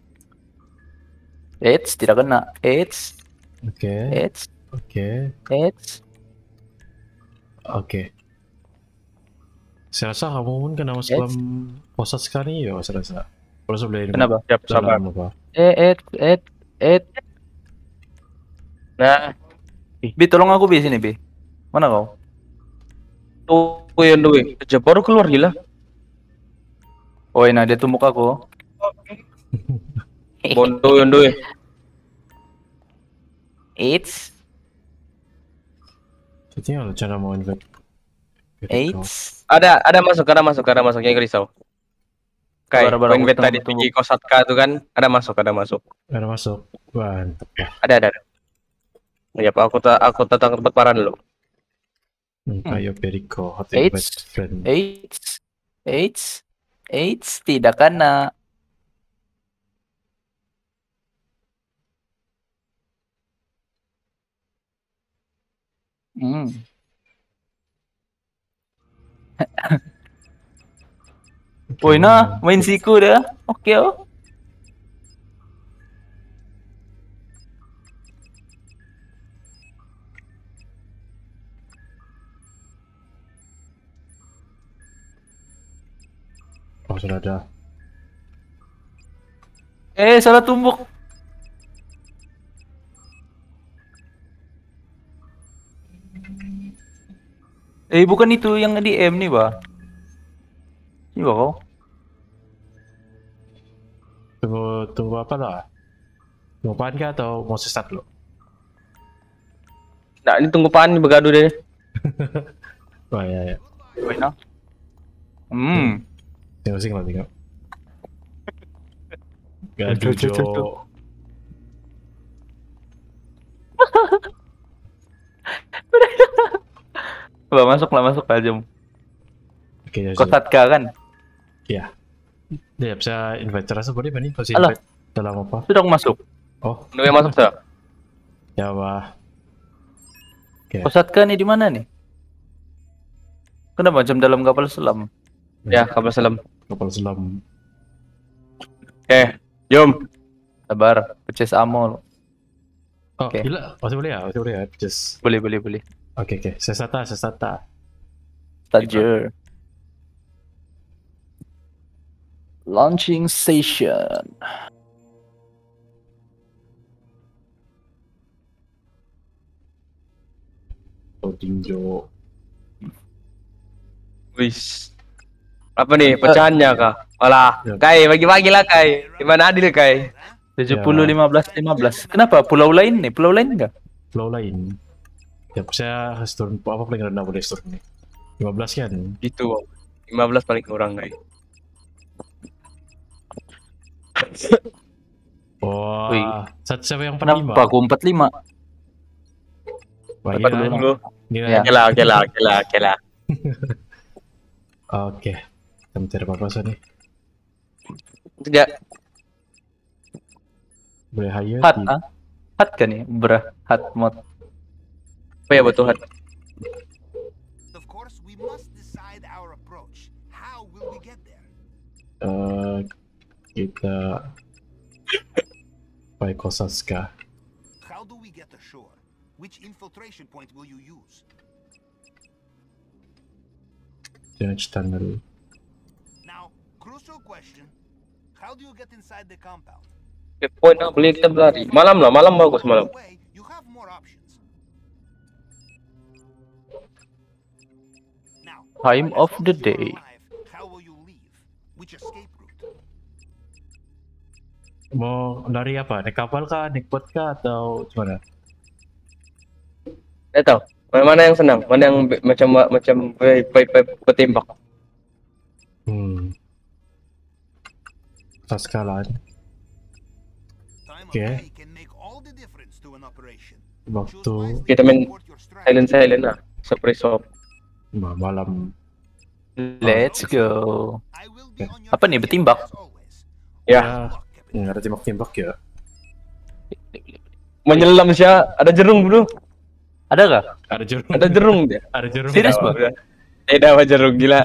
[SPEAKER 3] Eits, tidak kena. Eits,
[SPEAKER 1] Oke,
[SPEAKER 3] eits,
[SPEAKER 1] oke,
[SPEAKER 3] eits.
[SPEAKER 1] oke. Saya rasa kamu pun kena dalam posat sekali ya, saya rasa. Kalau sebelah ini.
[SPEAKER 3] Kenapa?
[SPEAKER 2] Siap, sabar.
[SPEAKER 3] Eh, eh, eh, eh.
[SPEAKER 2] Nah,
[SPEAKER 3] Bi, tolong aku Bi sini Bi. Mana kau?
[SPEAKER 2] Tuh yang duwe. Aja baru keluar gila.
[SPEAKER 3] Oh, nah dia tumbuk aku.
[SPEAKER 2] Bondo yang duwe.
[SPEAKER 3] It's
[SPEAKER 1] Jadi kalau cara mau invite.
[SPEAKER 3] It's
[SPEAKER 2] Ada, ada masuk, ada masuk, ada masuk. Jangan risau. Kayak
[SPEAKER 3] Baru-baru aku
[SPEAKER 2] invite tadi
[SPEAKER 3] tunggu-
[SPEAKER 2] tinggi kosatka tuh kan, ada masuk, ada masuk.
[SPEAKER 1] Ada masuk. Mantap ya.
[SPEAKER 2] Ada, ada. ada. Ya, Pak, aku ta aku datang tempat paran dulu.
[SPEAKER 1] Hmm, kayak Perico, hot invite friend.
[SPEAKER 3] It's It's tidak kena. Hmm. Woi nah, main siku dah. Oke oh.
[SPEAKER 1] Oh sudah ada.
[SPEAKER 3] Eh, salah tumbuk. Eh, bukan itu yang di M nih, Bah. Ini bah kau.
[SPEAKER 1] Tunggu tunggu apa lah? Mau apaan kah atau mau sesat lo?
[SPEAKER 2] Nah, ini tunggu pan begaduh deh.
[SPEAKER 1] Wah ya ya.
[SPEAKER 3] Nah. Hmm.
[SPEAKER 1] Tengok sing lah tengok. Gaduh. Jo.
[SPEAKER 3] Bah, masuk lah, masuk aja.
[SPEAKER 1] Oke ya.
[SPEAKER 3] Kau
[SPEAKER 1] sudah.
[SPEAKER 3] tatka kan?
[SPEAKER 1] Ya. Dia bisa invite terasa boleh Pasti
[SPEAKER 3] Alah.
[SPEAKER 1] invite dalam apa?
[SPEAKER 3] Sudah aku masuk.
[SPEAKER 1] Oh
[SPEAKER 2] Duwe masuk sudah.
[SPEAKER 1] ya wah.
[SPEAKER 3] Kau tatka nih di mana nih? Kenapa macam dalam kapal selam?
[SPEAKER 2] Ya, kabar salam.
[SPEAKER 1] Kapal selam.
[SPEAKER 2] Oke, jom.
[SPEAKER 3] Sabar, purchase ammo. lo.
[SPEAKER 1] Oh
[SPEAKER 3] Oke.
[SPEAKER 1] gila masih boleh ya masih boleh ya. Just
[SPEAKER 3] Boleh, boleh, boleh.
[SPEAKER 1] oke oke. Sesata sesata.
[SPEAKER 3] Stager. Launching station.
[SPEAKER 1] Loading Jo.
[SPEAKER 2] Wis. Apa nih pecahannya kah? Alah,
[SPEAKER 1] Ya.
[SPEAKER 2] Kai bagi-bagi lah Kai. Gimana adil Kai?
[SPEAKER 3] 70 15 15. Kenapa? Pulau lain nih? Pulau lain enggak?
[SPEAKER 1] Flow lain. Ya saya harus turun apa paling rendah boleh turun nih. 15 kan?
[SPEAKER 2] Gitu. 15 paling kurang Kai.
[SPEAKER 1] Wah,
[SPEAKER 3] Wih.
[SPEAKER 1] satu siapa yang
[SPEAKER 3] Kenapa
[SPEAKER 1] penima?
[SPEAKER 3] aku 45?
[SPEAKER 1] Wah,
[SPEAKER 2] Dapat
[SPEAKER 1] iya,
[SPEAKER 2] dulu.
[SPEAKER 1] Nilai
[SPEAKER 3] Ya.
[SPEAKER 2] Oke lah, oke lah, oke lah, oke lah.
[SPEAKER 1] Oke. Kita mencari nih?
[SPEAKER 2] Tidak.
[SPEAKER 1] Boleh hire
[SPEAKER 3] Hat,
[SPEAKER 1] di
[SPEAKER 3] ah? Hat kan nih? Brah, hat mod.
[SPEAKER 2] Apa ya betul hat?
[SPEAKER 6] Of course, we must decide our approach. How will we get there?
[SPEAKER 1] eh, kita Pai Kosaska.
[SPEAKER 6] How do we get ashore? Which infiltration point will you use?
[SPEAKER 1] Change tunnel.
[SPEAKER 6] Now, crucial question. How do you get inside the compound?
[SPEAKER 2] Oke, Point lah, beli kita berlari. Malam lah, malam bagus malam.
[SPEAKER 6] You have more options. Now,
[SPEAKER 3] Time of the day.
[SPEAKER 6] How will you leave? Which escape route?
[SPEAKER 1] Mau lari apa? Naik kapal kah? Naik boat kah? Atau gimana?
[SPEAKER 2] Saya tahu. Mana, mana yang senang? Mana yang macam macam pe- pe- pe- petembak?
[SPEAKER 1] Hmm.
[SPEAKER 6] An operation. Choose
[SPEAKER 1] Waktu
[SPEAKER 2] Kita
[SPEAKER 6] to
[SPEAKER 2] main. Silent silent lah. Sob.
[SPEAKER 1] ma- malam.
[SPEAKER 3] Let's go. Apa nih,
[SPEAKER 6] always.
[SPEAKER 2] Ya.
[SPEAKER 1] Nggak ada tembak-tembak ya.
[SPEAKER 2] menyelam sih. Ada jerung bro.
[SPEAKER 3] Ada gak?
[SPEAKER 1] Ada jerung.
[SPEAKER 2] Ada jerung dia.
[SPEAKER 1] Ada jerung.
[SPEAKER 3] Serius.
[SPEAKER 2] Tidak apa jerung gila.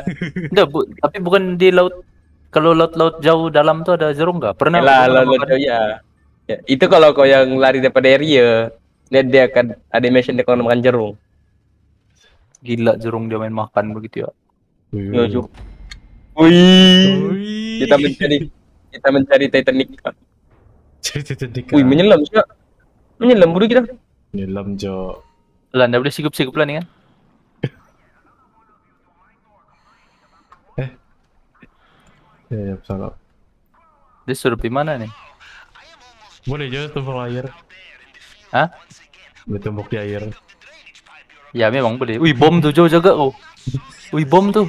[SPEAKER 3] Enggak, bu, tapi bukan di laut. Kalau laut-laut jauh dalam tuh ada jerung nggak? Pernah?
[SPEAKER 2] Lah, lah,
[SPEAKER 3] makan.
[SPEAKER 2] ya. ya. Itu kalau kau yang lari daripada area, lihat dia akan animation dia kalau makan jerung.
[SPEAKER 3] Gila jerung dia main makan begitu ya.
[SPEAKER 1] Wih.
[SPEAKER 2] Kita mencari kita mencari Titanic.
[SPEAKER 1] Titik.
[SPEAKER 2] Wih, menyelam sih. Menyelam buru kita.
[SPEAKER 1] Nyelam Jo.
[SPEAKER 3] Lah, ndak boleh sigup-sigup lah nih kan.
[SPEAKER 1] Ya, ya, salah.
[SPEAKER 3] Dia suruh di mana nih?
[SPEAKER 1] Boleh Jo tumbuk air.
[SPEAKER 3] Hah?
[SPEAKER 1] Boleh tumbuk di air.
[SPEAKER 3] Ya memang boleh. Wih, bom tuh jauh jaga kau. Wih, bom tuh.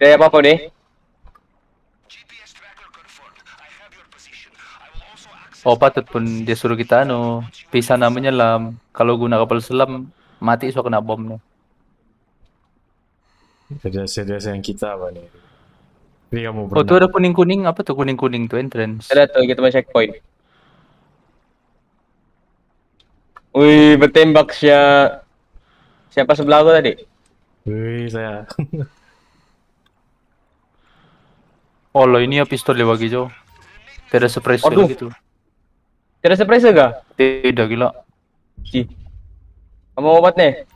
[SPEAKER 2] Kayak apa kau deh?
[SPEAKER 3] Oh, patut pun dia suruh kita anu, pisah namanya menyelam. Kalau guna kapal selam, mati so kena bom nih.
[SPEAKER 1] Jadi serius yang kita apa nih? Ini kamu
[SPEAKER 3] Oh, tuh ada kuning-kuning, apa tuh kuning-kuning tuh entrance.
[SPEAKER 2] Ada tuh kita mau checkpoint. Wih, bertembak siapa? Siapa sebelah aku tadi?
[SPEAKER 1] Wih, saya.
[SPEAKER 3] Oh, lo ini ya pistol bagi Jo. Tidak suppressor
[SPEAKER 2] Aduh.
[SPEAKER 3] gitu.
[SPEAKER 2] Tidak surprise gak?
[SPEAKER 3] Tidak gila.
[SPEAKER 2] Si. Kamu mau obat nih?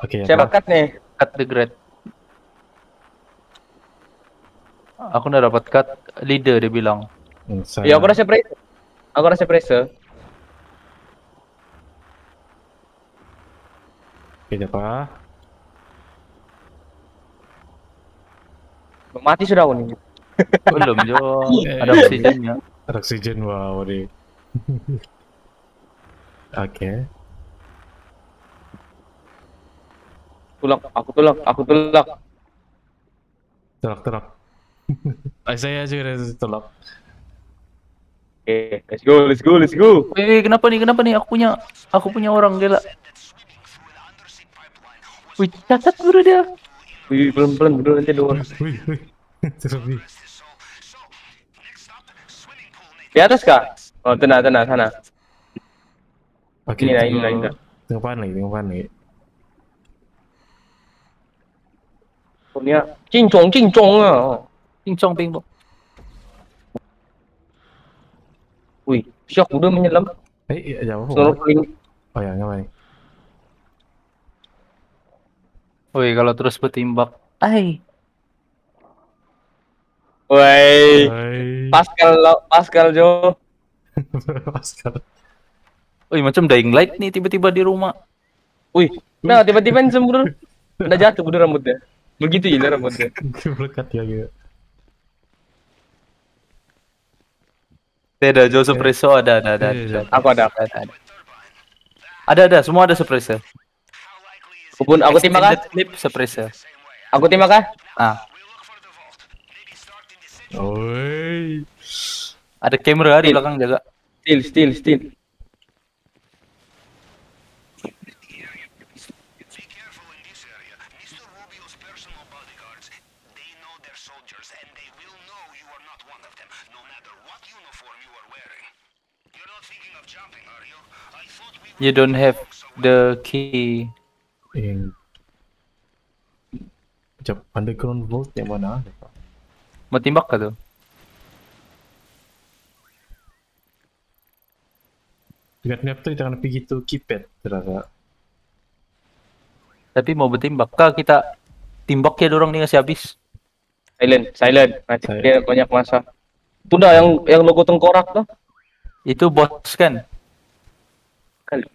[SPEAKER 1] Oke,
[SPEAKER 2] Siapa
[SPEAKER 1] apa?
[SPEAKER 2] cut nih?
[SPEAKER 3] Cut the great. Aku udah dapat cut leader dia bilang.
[SPEAKER 1] Hmm, Saya.
[SPEAKER 2] Ya aku rasa surprise. Aku rasa surprise.
[SPEAKER 1] Oke, apa?
[SPEAKER 2] Mati sudah aku nih.
[SPEAKER 3] Belum Jo. Ada oksigennya.
[SPEAKER 1] Ada oksigen, wow, deh. Oke.
[SPEAKER 2] Tulak, aku tulak, aku tulak.
[SPEAKER 1] Telak, telak. Saya juga ada telak.
[SPEAKER 2] Oke, let's go, let's go, let's go.
[SPEAKER 3] Wih, kenapa nih? Kenapa nih? Aku punya aku punya orang gila. Wih, cacat guru dia.
[SPEAKER 2] Wih, pelan-pelan dulu nanti dua.
[SPEAKER 1] Wih, wih. Terlebih.
[SPEAKER 2] Di atas kah? Oh, tenang, tenang, sana.
[SPEAKER 1] Oke,
[SPEAKER 2] Ini lah, ini lah.
[SPEAKER 1] Tunggu panik, panik.
[SPEAKER 2] Oh, ni ah. Cincong, cincong ah.
[SPEAKER 3] Pincong ping bong.
[SPEAKER 2] Wih, shock udah menyelam.
[SPEAKER 1] Eh, iya, jawab apa?
[SPEAKER 2] Snorkeling.
[SPEAKER 1] Oh ya, ngapain?
[SPEAKER 3] Wih, kalau terus bertimbak. Ai,
[SPEAKER 2] Woi,
[SPEAKER 1] Hai.
[SPEAKER 2] Pascal, lo- Pascal Jo.
[SPEAKER 1] Pascal.
[SPEAKER 3] wih macam dying light nih tiba-tiba di rumah.
[SPEAKER 2] Wih, nah tiba-tiba sembur. Udah jatuh udah rambutnya. Begitu ya rambutnya.
[SPEAKER 1] Melekat ya gitu.
[SPEAKER 3] Tidak, Jo suppresso ada, ada, ada.
[SPEAKER 1] Iya,
[SPEAKER 3] ada,
[SPEAKER 2] Aku ada.
[SPEAKER 3] ada, ada. Ada, ada, semua ada suppressor.
[SPEAKER 2] Kebun aku timah kah?
[SPEAKER 3] Clip suppressor.
[SPEAKER 2] Aku timah kah?
[SPEAKER 3] Ah,
[SPEAKER 1] Oi.
[SPEAKER 3] ada kamera di belakang jaga.
[SPEAKER 2] Still, still, still.
[SPEAKER 6] Be careful in this area. Mr. Rubio's personal bodyguards, they know their soldiers and they will know you are not one of them, no matter what uniform you are wearing. You're not thinking of jumping, are you? I thought we
[SPEAKER 3] You don't have the key.
[SPEAKER 1] Yang Macam underground vault yang mana?
[SPEAKER 3] Mau timbak kah tuh?
[SPEAKER 1] Dekat map tuh jangan pergi tu keypad terasa.
[SPEAKER 3] Tapi mau bertimbak kah kita timbak ya dorong nih ngasih habis.
[SPEAKER 2] Silent, silent. Nanti
[SPEAKER 1] Silent.
[SPEAKER 2] dia banyak masa. Itu dah yang yang logo tengkorak tuh.
[SPEAKER 3] Itu bos kan
[SPEAKER 2] Kali.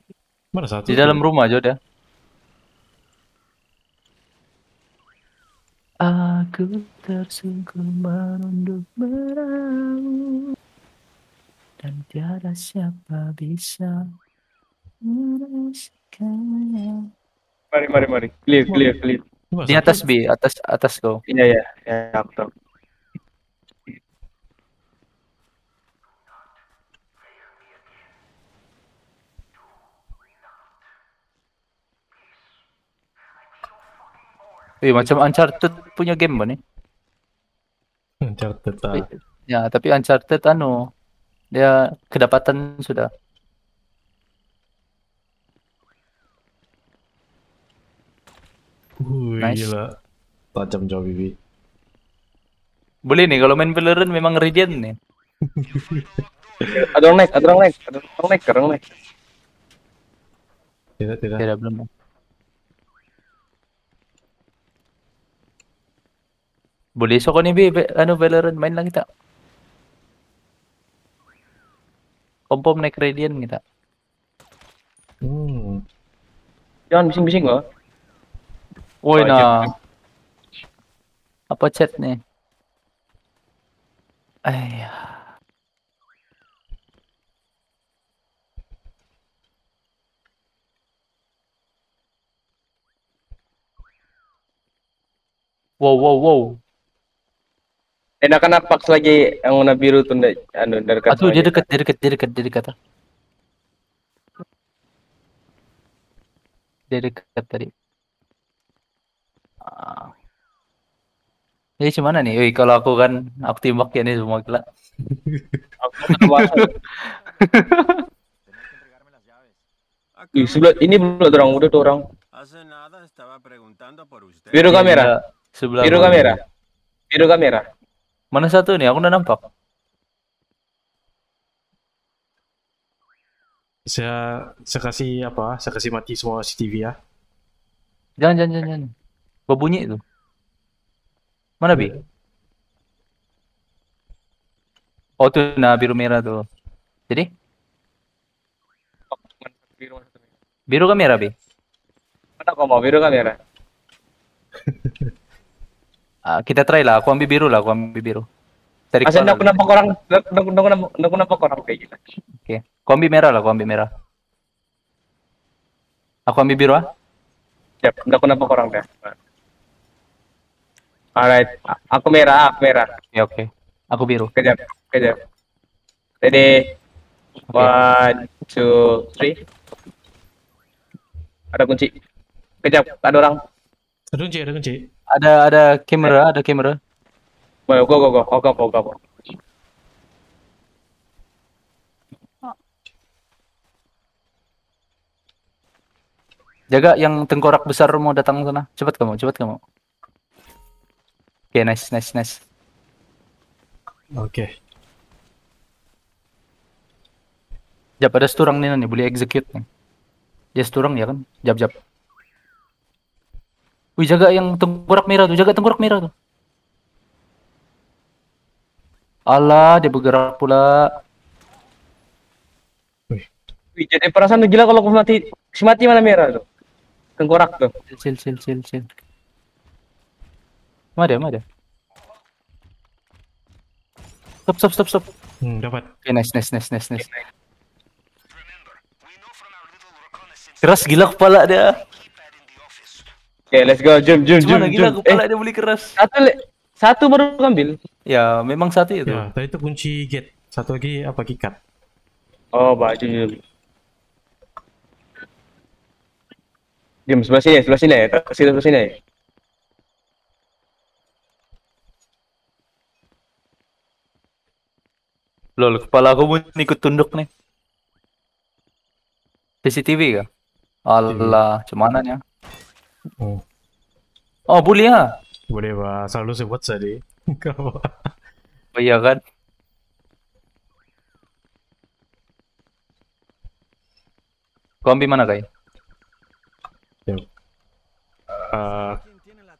[SPEAKER 1] Mana satu?
[SPEAKER 3] di dalam rumah aja udah. Aku tersungkur menunduk meraung dan tiada siapa bisa merasakannya.
[SPEAKER 2] Mari, mari, mari. Clear, clear, clear.
[SPEAKER 3] Di atas B, atas atas kau.
[SPEAKER 2] Iya, ya, ya, aku tahu.
[SPEAKER 3] Wih, macam Uncharted punya game nih?
[SPEAKER 1] Uncharted ah.
[SPEAKER 3] Wih, Ya, tapi Uncharted anu dia kedapatan sudah.
[SPEAKER 1] Wih,
[SPEAKER 3] Nice.
[SPEAKER 1] gila. Tajam jauh bibi.
[SPEAKER 3] Boleh nih kalau main Valorant memang Radiant nih.
[SPEAKER 2] Ada orang naik, ada orang naik, ada orang naik, ada orang naik.
[SPEAKER 1] Tidak, tidak.
[SPEAKER 3] Tidak belum. Boleh so ko ni Bi, Be- ano Valorant main lang kita. Kompom naik Radiant kita.
[SPEAKER 1] Hmm.
[SPEAKER 2] Jangan bising-bising loh.
[SPEAKER 3] Woi
[SPEAKER 2] Oh,
[SPEAKER 3] nah. Apa chat nih? Ay. Wow wow wow.
[SPEAKER 2] Dan akan napak lagi yang warna biru tuh nda- anu dari dekat.
[SPEAKER 3] Aduh dia dekat, dia dekat, dia dekat, dia dekat. Dia dekat tadi. Ah. Ini gimana nih? Wih, kalau aku kan aku timbak ya nih semua gila.
[SPEAKER 2] Aku. Ih, sebelah ini belum ada orang, udah tuh orang. Biru
[SPEAKER 3] Iya,
[SPEAKER 2] kamera,
[SPEAKER 3] dia Sebelah
[SPEAKER 2] biru kamera, biru kamera.
[SPEAKER 3] Mana satu nih? Aku udah nampak.
[SPEAKER 1] Saya saya kasih apa? Saya kasih mati semua CCTV ya.
[SPEAKER 3] Jangan, jangan, jangan. jangan. Berbunyi itu. Mana bi? Oh tuh, nah biru merah tuh. Jadi biru kamera bi?
[SPEAKER 2] Mana kau mau biru kamera?
[SPEAKER 3] Ah, kita try lah. Aku ambil biru lah. Aku ambil biru. Cari
[SPEAKER 2] Asal aku nampak orang, aku nampak, aku nampak orang kayak gitu.
[SPEAKER 3] Oke. Aku ambil merah lah. Aku ambil merah. Aku ambil biru ah.
[SPEAKER 2] Siap, aku nampak orang dah. Alright, aku merah, aku merah.
[SPEAKER 3] Oke oke. Aku biru.
[SPEAKER 2] Kejap, kejap. Ready? One, two, three. Ada kunci. Kejap, ada orang.
[SPEAKER 1] Ada kunci, ada kunci.
[SPEAKER 3] Ada ada kamera, ada kamera.
[SPEAKER 2] Go, go, go, go. Oh, go, go, go, go.
[SPEAKER 3] Jaga yang tengkorak besar mau datang sana. Cepat kamu, cepat kamu. Oke, nice, nice, nice.
[SPEAKER 1] Oke.
[SPEAKER 3] Jap ada sturang nih nih, boleh execute nih. Dia sturang ya kan? Jap jap. Wih jaga yang tengkorak merah tuh, jaga tengkorak merah tuh. Allah, dia bergerak pula.
[SPEAKER 2] Wih, jadi perasaan gila kalau aku mati. Si mati mana merah tuh? Tengkorak tuh.
[SPEAKER 3] Chill, chill, chill, chill. Mana dia, mana dia? Stop, stop, stop, stop.
[SPEAKER 1] Hmm, dapat.
[SPEAKER 3] Oke, nice, nice, nice, nice, nice.
[SPEAKER 6] Reconnaissance
[SPEAKER 3] Keras gila kepala dia.
[SPEAKER 2] Oke, let's go. Jump, jump, jump,
[SPEAKER 3] Gimana gila kepala
[SPEAKER 2] Eh,
[SPEAKER 3] dia boleh keras.
[SPEAKER 2] satu, satu baru ambil.
[SPEAKER 3] Ya, memang satu itu.
[SPEAKER 1] Ya, tadi itu kunci gate. Satu lagi apa kikat?
[SPEAKER 2] Oh, baju jump. Jump sebelah sini, sebelah sini ya. Kasih sebelah sini.
[SPEAKER 3] Lol, kepala aku pun ikut tunduk nih. CCTV kah? Allah, cuman ya.
[SPEAKER 1] Oh,
[SPEAKER 3] Oh, boleh ya?
[SPEAKER 1] boleh bah. Selalu saya buat tadi. Kau.
[SPEAKER 3] Oh iya kan? Kau ambil mana kai?
[SPEAKER 1] Eh,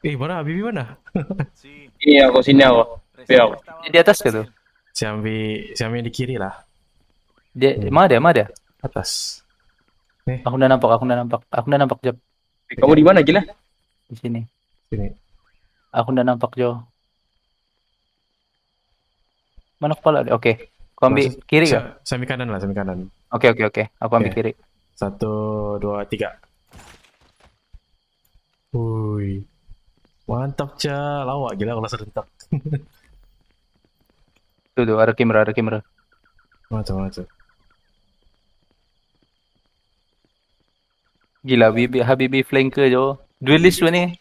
[SPEAKER 1] eh mana Bibi mana?
[SPEAKER 2] Ini aku, sini aku. Veo.
[SPEAKER 6] estaba
[SPEAKER 3] Di atas ke tuh?
[SPEAKER 1] Saya ambil, saya ambil di kiri lah.
[SPEAKER 3] Dia
[SPEAKER 1] Hmm.
[SPEAKER 3] mana dia? Mana dia?
[SPEAKER 1] Atas.
[SPEAKER 3] Aku udah nampak, aku udah nampak. Aku udah nampak Jap
[SPEAKER 2] Kamu di mana gila?
[SPEAKER 3] di sini.
[SPEAKER 1] Sini.
[SPEAKER 3] Aku udah nampak Jo. Mana kepala? Oke. Kau ambil
[SPEAKER 1] Maksud-
[SPEAKER 3] kiri
[SPEAKER 1] saya ambil kanan lah, ambil kanan.
[SPEAKER 3] Oke oke oke. Aku ambil
[SPEAKER 1] Oke.
[SPEAKER 3] kiri.
[SPEAKER 1] Satu, dua, tiga. Wui. Mantap, Ca. Lawak gila kalau serentak.
[SPEAKER 3] Tuh tuh ada kamera, ada kamera.
[SPEAKER 1] Mantap, mantap.
[SPEAKER 3] Gila Habibi Habibi flanker Jo. Duelist mana ni?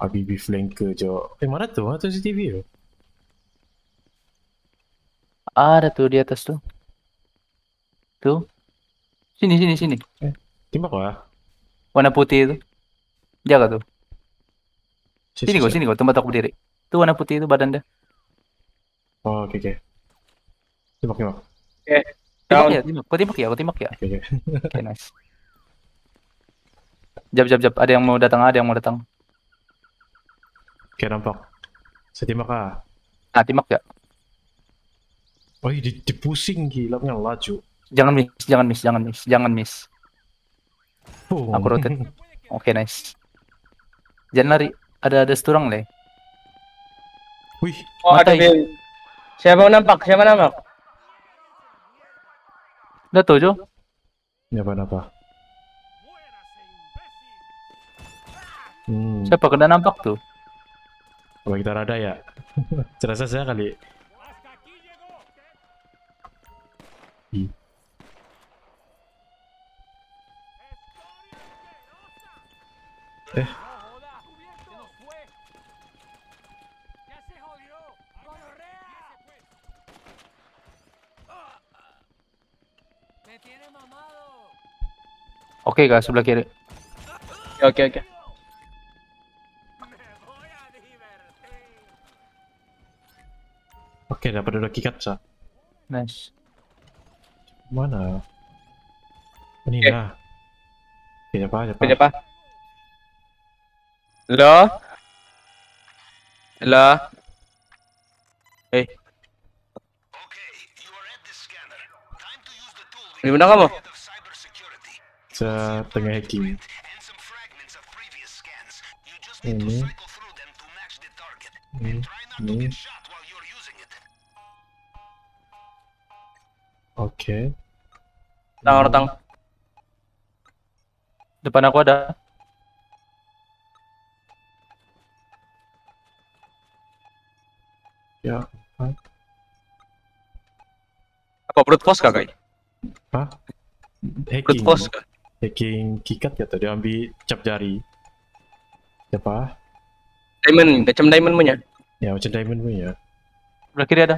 [SPEAKER 1] Habibi flanker, Jo. Eh, mana tu? Mana tu CCTV tu?
[SPEAKER 3] Ada tuh di atas tuh. Tuh. Sini sini sini.
[SPEAKER 1] Timbak lah.
[SPEAKER 3] Warna putih itu. Jaga tuh.
[SPEAKER 1] Sini,
[SPEAKER 3] Sini kok, sini kok tempat aku berdiri. Tuh warna putih itu badan dia.
[SPEAKER 1] Oh, oke, oke. Timbak, timbak.
[SPEAKER 3] Tembak
[SPEAKER 2] Down.
[SPEAKER 3] ya, tembak. Kau tembak ya, kau tembak ya.
[SPEAKER 1] Oke. Oke,
[SPEAKER 3] nice. Jap, jap, jap. Ada yang mau datang, ada yang mau datang.
[SPEAKER 1] Oke nampak. Saya timak ah.
[SPEAKER 3] Ah, timak ya.
[SPEAKER 1] Oh, di, dipusing gila nggak laju.
[SPEAKER 3] Jangan miss, jangan miss, jangan miss, jangan miss.
[SPEAKER 1] Boom.
[SPEAKER 3] Aku rotate. Oke, nice. Jangan lari. Ada ada sturang deh.
[SPEAKER 1] Wih,
[SPEAKER 2] Oh, ada. Bill. Siapa nampak? Siapa nampak?
[SPEAKER 3] Udah tuh, Jo.
[SPEAKER 1] Kenapa apa? Hmm,
[SPEAKER 3] Siapa kena nampak tuh?
[SPEAKER 1] apa kita rada ya? Serasa saya kali. Eh.
[SPEAKER 3] Oke, guys, sebelah kiri.
[SPEAKER 2] Oke, oke.
[SPEAKER 1] Oke, dapat udah kikat sa.
[SPEAKER 3] Nice.
[SPEAKER 1] Mana? Ini nah. Apa apa?
[SPEAKER 2] Eh,
[SPEAKER 6] Okay, you are at the scanner. Time to use the tool we
[SPEAKER 2] di mana kamu?
[SPEAKER 6] Of cybersecurity.
[SPEAKER 1] Sa tengah hacking. Ini,
[SPEAKER 6] cycle through them to match the target.
[SPEAKER 1] ini,
[SPEAKER 6] Try not to
[SPEAKER 1] ini.
[SPEAKER 6] get shot while you're using it.
[SPEAKER 1] Oke.
[SPEAKER 2] Tang, tang.
[SPEAKER 3] Depan aku ada.
[SPEAKER 1] Ya,
[SPEAKER 2] Apa brute force kah, guys?
[SPEAKER 1] apa?
[SPEAKER 2] Brute
[SPEAKER 1] Hacking.
[SPEAKER 2] force kah?
[SPEAKER 1] Hacking kikat ya tuh dia ambil cap jari. Siapa?
[SPEAKER 2] Diamond, macam diamond punya.
[SPEAKER 1] Ya macam diamond punya.
[SPEAKER 3] Sebelah kiri ada.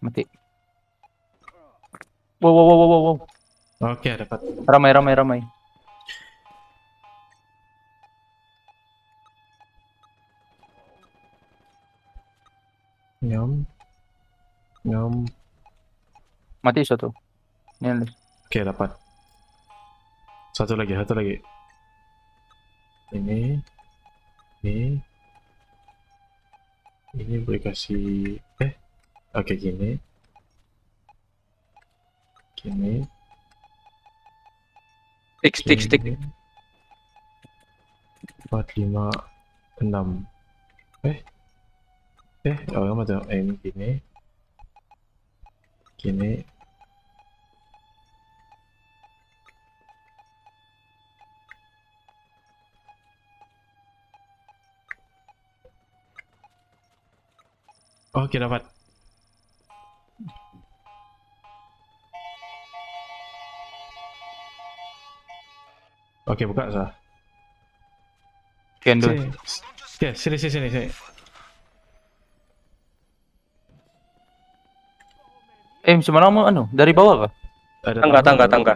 [SPEAKER 3] Mati. Wow, wow, wow, wow, wow.
[SPEAKER 1] Oke, dapat.
[SPEAKER 3] Ramai, ramai, ramai.
[SPEAKER 1] Nyam. Nyam.
[SPEAKER 3] Mati satu. Ini
[SPEAKER 1] Oke, dapat. Satu lagi, satu lagi. Ini. Ini. Ini boleh kasih eh oke gini. Gini.
[SPEAKER 2] Stick, stick, stick.
[SPEAKER 1] gini. Empat, lima, enam. Eh. Eh, oh, yang mana? Eh, ini gini. Gini. Oke, dapat. Oke, buka sah.
[SPEAKER 3] Kendo.
[SPEAKER 1] Sini. Oke, sini sini sini sini.
[SPEAKER 3] Eh, mana mau anu? Dari bawah kah?
[SPEAKER 1] Ada
[SPEAKER 2] Tangga, tangga, tangga.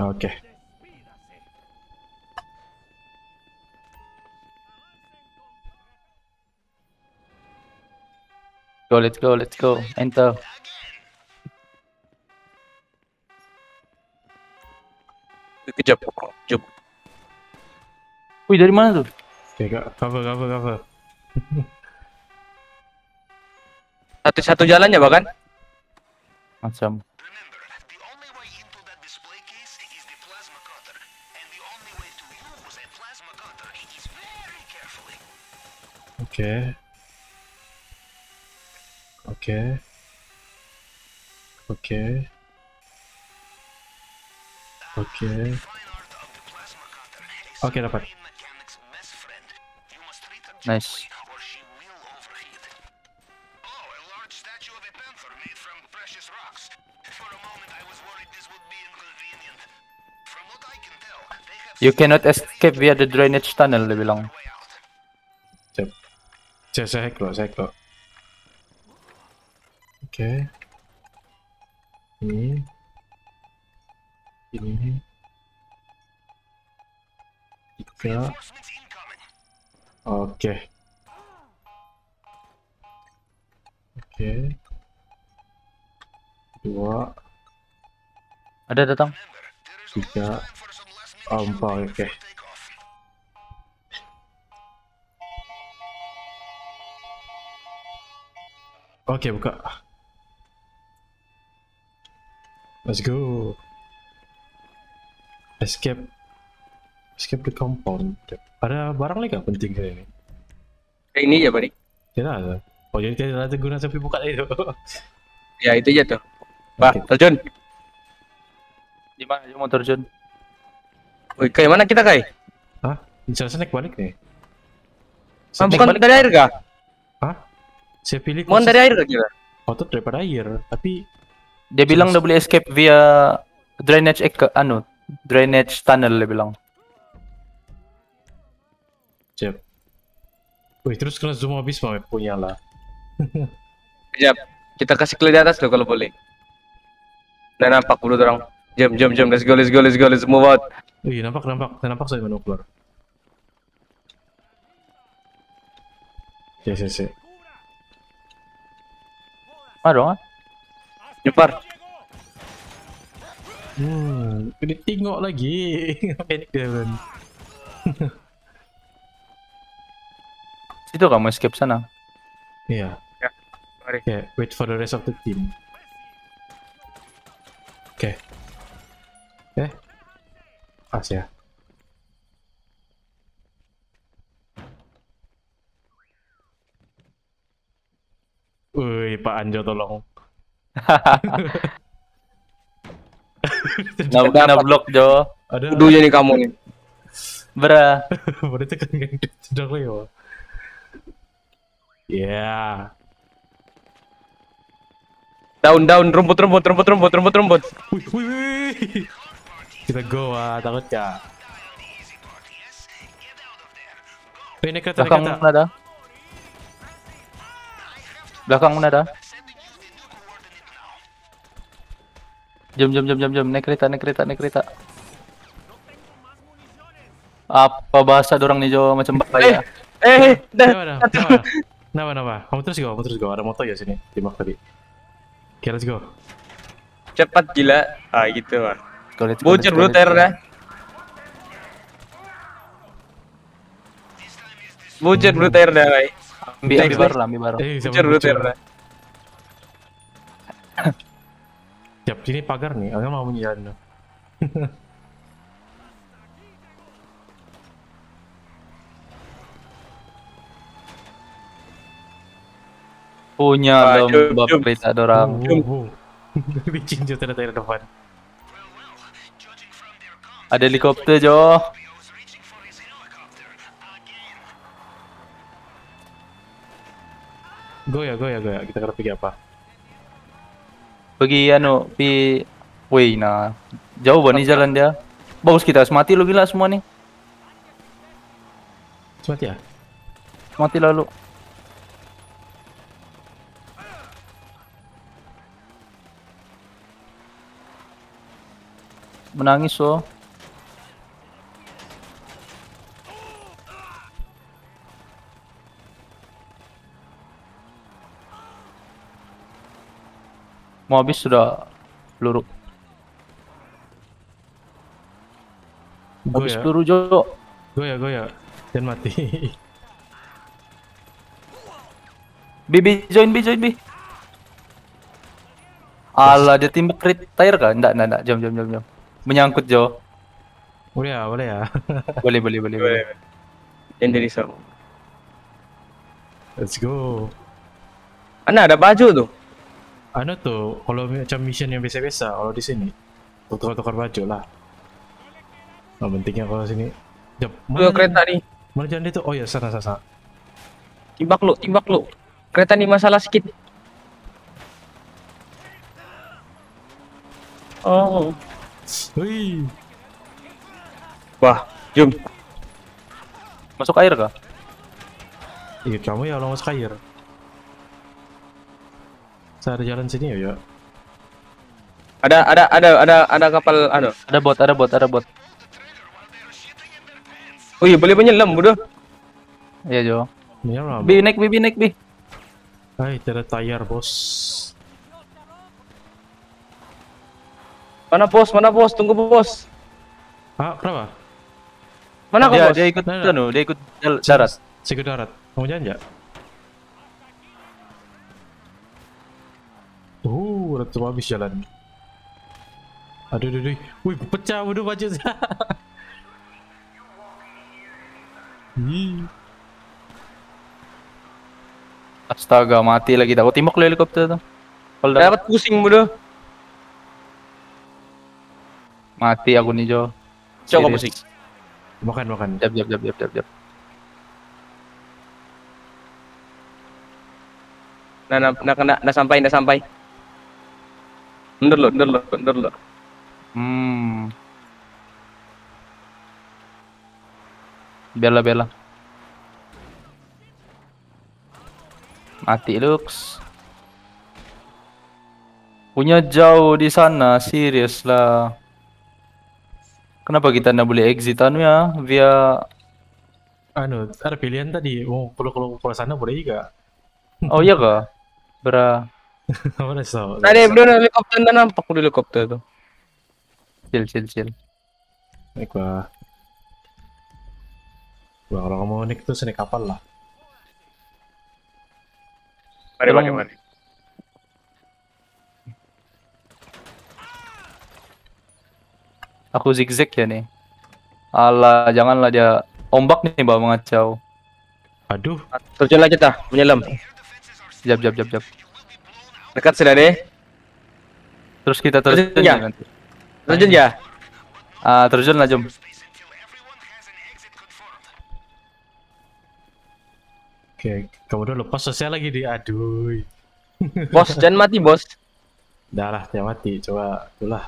[SPEAKER 1] Oke.
[SPEAKER 3] Go, let's go, let's go. Enter.
[SPEAKER 2] Kejap. Kejap.
[SPEAKER 3] Wih, dari mana tuh?
[SPEAKER 1] Oke, Kak. cover cover cover.
[SPEAKER 2] Satu satu jalannya bahkan.
[SPEAKER 3] Macam.
[SPEAKER 6] From what I can tell, they have
[SPEAKER 3] You cannot escape via the drainage tunnel, dia
[SPEAKER 1] Saya saya hack lo, saya hack lo. Oke. Ini. Ini. Tiga. Oke. Oke. dua,
[SPEAKER 3] Ada datang.
[SPEAKER 1] tiga, empat, oke. Oke, buka. Let's go. Escape. Escape the compound. Ada barang lagi gak penting kayak ini?
[SPEAKER 2] Kayak ini ya, Pak.
[SPEAKER 1] Tidak ada. Oh jadi tidak ada guna sampai buka itu.
[SPEAKER 2] Ya, itu aja tuh. Pak,
[SPEAKER 1] Oke.
[SPEAKER 2] terjun.
[SPEAKER 3] Di mana mau terjun?
[SPEAKER 2] Woi, kayak mana kita, Kai?
[SPEAKER 1] Hah? Bisa snack balik nih.
[SPEAKER 3] Snack
[SPEAKER 2] bukan
[SPEAKER 3] balik.
[SPEAKER 2] dari air kah?
[SPEAKER 1] Saya pilih
[SPEAKER 2] Bukan dari air kah kita?
[SPEAKER 1] otot daripada air, tapi
[SPEAKER 3] Dia bilang udah boleh escape via drainage ek anu, drainage tunnel dia bilang.
[SPEAKER 1] siap. Wih, terus kena zoom habis mah punya lah.
[SPEAKER 2] Sekejap. Kita kasih klik di atas loh kalau boleh. Nah, nampak dulu orang. Jam, jam, jam. Let's go, let's go, let's go, let's move out.
[SPEAKER 1] Wih, nampak, nampak, nampak saya mau keluar. Yes, yes, yes.
[SPEAKER 3] Ah dong.
[SPEAKER 2] Jepar.
[SPEAKER 1] Hmm, ini tengok lagi. Panik dia kan.
[SPEAKER 3] Situ kamu escape sana.
[SPEAKER 1] Iya.
[SPEAKER 2] Mari.
[SPEAKER 1] Oke, wait for the rest of the team. Oke. Eh. Pas ya. Wih, Pak Anjo tolong.
[SPEAKER 3] Nah, kena blok Jo.
[SPEAKER 1] Ada
[SPEAKER 2] Kudunya nih kamu nih.
[SPEAKER 3] Bra.
[SPEAKER 1] Boleh tekan yang sudah lewat. Ya.
[SPEAKER 2] Daun, daun, rumput, rumput, rumput, rumput, rumput, rumput.
[SPEAKER 1] Wih, wih, wih. Kita go ah, takut ya. Naik kereta, kereta.
[SPEAKER 3] ada? Belakang mana ada? Jom jom jom jom jom naik kereta naik kereta naik kereta. Apa bahasa dorang nih Jo macam bahaya.
[SPEAKER 2] Eh, dah.
[SPEAKER 1] Nama, nama. Kamu terus go, kamu terus go. Ada motor ya sini. Timak tadi. Oke, let's go.
[SPEAKER 2] Cepat gila. Ah, gitu lah.
[SPEAKER 3] Go,
[SPEAKER 2] Bocor bro teror dah. Bocor bro teror dah, Kai.
[SPEAKER 3] Ambil ambil baru lah ambil baru.
[SPEAKER 1] Eh. Siap, sini pagar nih. Aku mau jalan.
[SPEAKER 3] Punya
[SPEAKER 2] Ah,
[SPEAKER 3] lomba kereta dorang.
[SPEAKER 1] Wow, wow. Licin jo ternyata di depan.
[SPEAKER 3] Ada helikopter Jo.
[SPEAKER 1] Go ya, go ya, go ya. Kita kena pergi apa?
[SPEAKER 3] Pergi anu pi Wih nah jauh banget nih jalan dia. Bagus kita mati lu gila semua nih.
[SPEAKER 1] Semati ya?
[SPEAKER 3] Mati lalu. Menangis oh. Mau habis sudah peluru. Habis peluru Jo.
[SPEAKER 1] go ya, go ya. Dan mati.
[SPEAKER 3] Bibi join bi join bi. Alah dia timbuk crit tire kah? Enggak, enggak, enggak. Jom, jom, jom, jom. Menyangkut Jo.
[SPEAKER 1] boleh ya, boleh ya.
[SPEAKER 3] Boleh, boleh, boleh, boleh.
[SPEAKER 2] Yang jadi so.
[SPEAKER 1] Let's go.
[SPEAKER 2] Mana ada baju tuh?
[SPEAKER 1] Anu tuh, kalau macam mission yang biasa-biasa, kalau di sini tukar-tukar baju lah. Nah, pentingnya kalau sini. Jap,
[SPEAKER 2] Tuh kereta nih.
[SPEAKER 1] Mana jalan itu? Oh ya, sana, sana, sana.
[SPEAKER 2] Timbak lu, timbak lu. Kereta nih masalah sedikit. Oh.
[SPEAKER 1] Wih,
[SPEAKER 2] Wah, jom.
[SPEAKER 3] Masuk air kah?
[SPEAKER 1] iya kamu ya kalau masuk air. Saya ada jalan sini ya, ya.
[SPEAKER 2] Ada ada ada ada ada kapal anu.
[SPEAKER 3] Ada bot, ada bot, ada bot.
[SPEAKER 2] Oh iya boleh menyelam bodoh.
[SPEAKER 3] Iya Jo. Bi naik bi, bi naik bi.
[SPEAKER 1] Hai, tidak tayar bos.
[SPEAKER 2] Mana bos? Mana bos? Tunggu bos.
[SPEAKER 1] Ah, kenapa?
[SPEAKER 2] Mana kau
[SPEAKER 3] dia
[SPEAKER 2] bos?
[SPEAKER 3] dia ikut
[SPEAKER 1] Nah, nah.
[SPEAKER 3] dia ikut darat.
[SPEAKER 1] Sikut darat. Mau jalan nggak? Uh, udah cuma habis jalan. Aduh, aduh, aduh. Wih, pecah waduh baju saya.
[SPEAKER 3] Astaga, mati lagi. Aku timbuk lo helikopter tuh. Kalau dapat
[SPEAKER 2] Dapat pusing bodoh.
[SPEAKER 3] mati aku nih Jo.
[SPEAKER 2] Coba pusing.
[SPEAKER 1] makan, makan.
[SPEAKER 3] Jap jap jap jap jap jap.
[SPEAKER 2] Nah, nah, nah, nah, nah, sampai, nah, sampai. Mundur lo, mundur lo, mundur lo.
[SPEAKER 3] Hmm. Bela bela. Mati Lux. Punya jauh di sana, serius lah. Kenapa kita nggak boleh exit anu ya via
[SPEAKER 1] Anu, ada pilihan tadi. Mau kalau kalau kalau sana boleh juga.
[SPEAKER 3] Oh iya kah? Bra
[SPEAKER 2] Tadi bro, nah, helikopter nah, nampak udah helikopter tuh.
[SPEAKER 3] chill chill chill.
[SPEAKER 1] Naik bah. Wah, kalau kamu naik tuh naik kapal lah.
[SPEAKER 2] Mari, mari, mari.
[SPEAKER 3] Aku zigzag ya nih. Alah, janganlah dia ombak nih bawa mengacau.
[SPEAKER 1] Aduh,
[SPEAKER 2] Terjun aja tah, menyelam.
[SPEAKER 3] Jap jap jap jap.
[SPEAKER 2] Dekat sudah deh.
[SPEAKER 3] Terus kita terjun
[SPEAKER 2] Terjun ya?
[SPEAKER 3] nanti.
[SPEAKER 2] Terjun ya.
[SPEAKER 3] Ah, terjun lah jom.
[SPEAKER 1] oke. Kamu udah lepas sosial lagi di. Aduh.
[SPEAKER 2] Bos, jangan mati bos.
[SPEAKER 1] Dah lah, dia mati. Coba, itulah.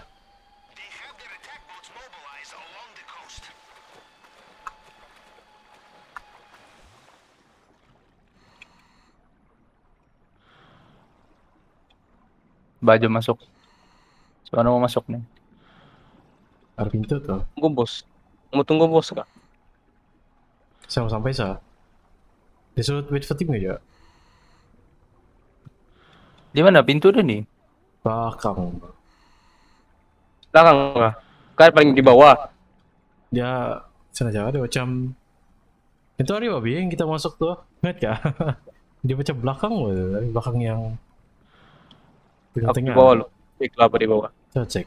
[SPEAKER 3] Baju masuk. Soalnya mau masuk nih.
[SPEAKER 1] Ada pintu tuh.
[SPEAKER 2] Tunggu bos. Mau tunggu bos kak?
[SPEAKER 1] Saya mau sampai sah. Disuruh wait for team ya?
[SPEAKER 3] Di mana pintu udah nih?
[SPEAKER 1] Belakang.
[SPEAKER 2] Belakang kak. Kan paling di bawah.
[SPEAKER 1] Dia sana jauh ada macam itu hari babi yang kita masuk tuh ingat gak? dia macam belakang loh, dari belakang yang
[SPEAKER 2] Apa di
[SPEAKER 1] tengah-tengah.
[SPEAKER 2] bawah lo. Cek lah apa di bawah.
[SPEAKER 1] Coba cek.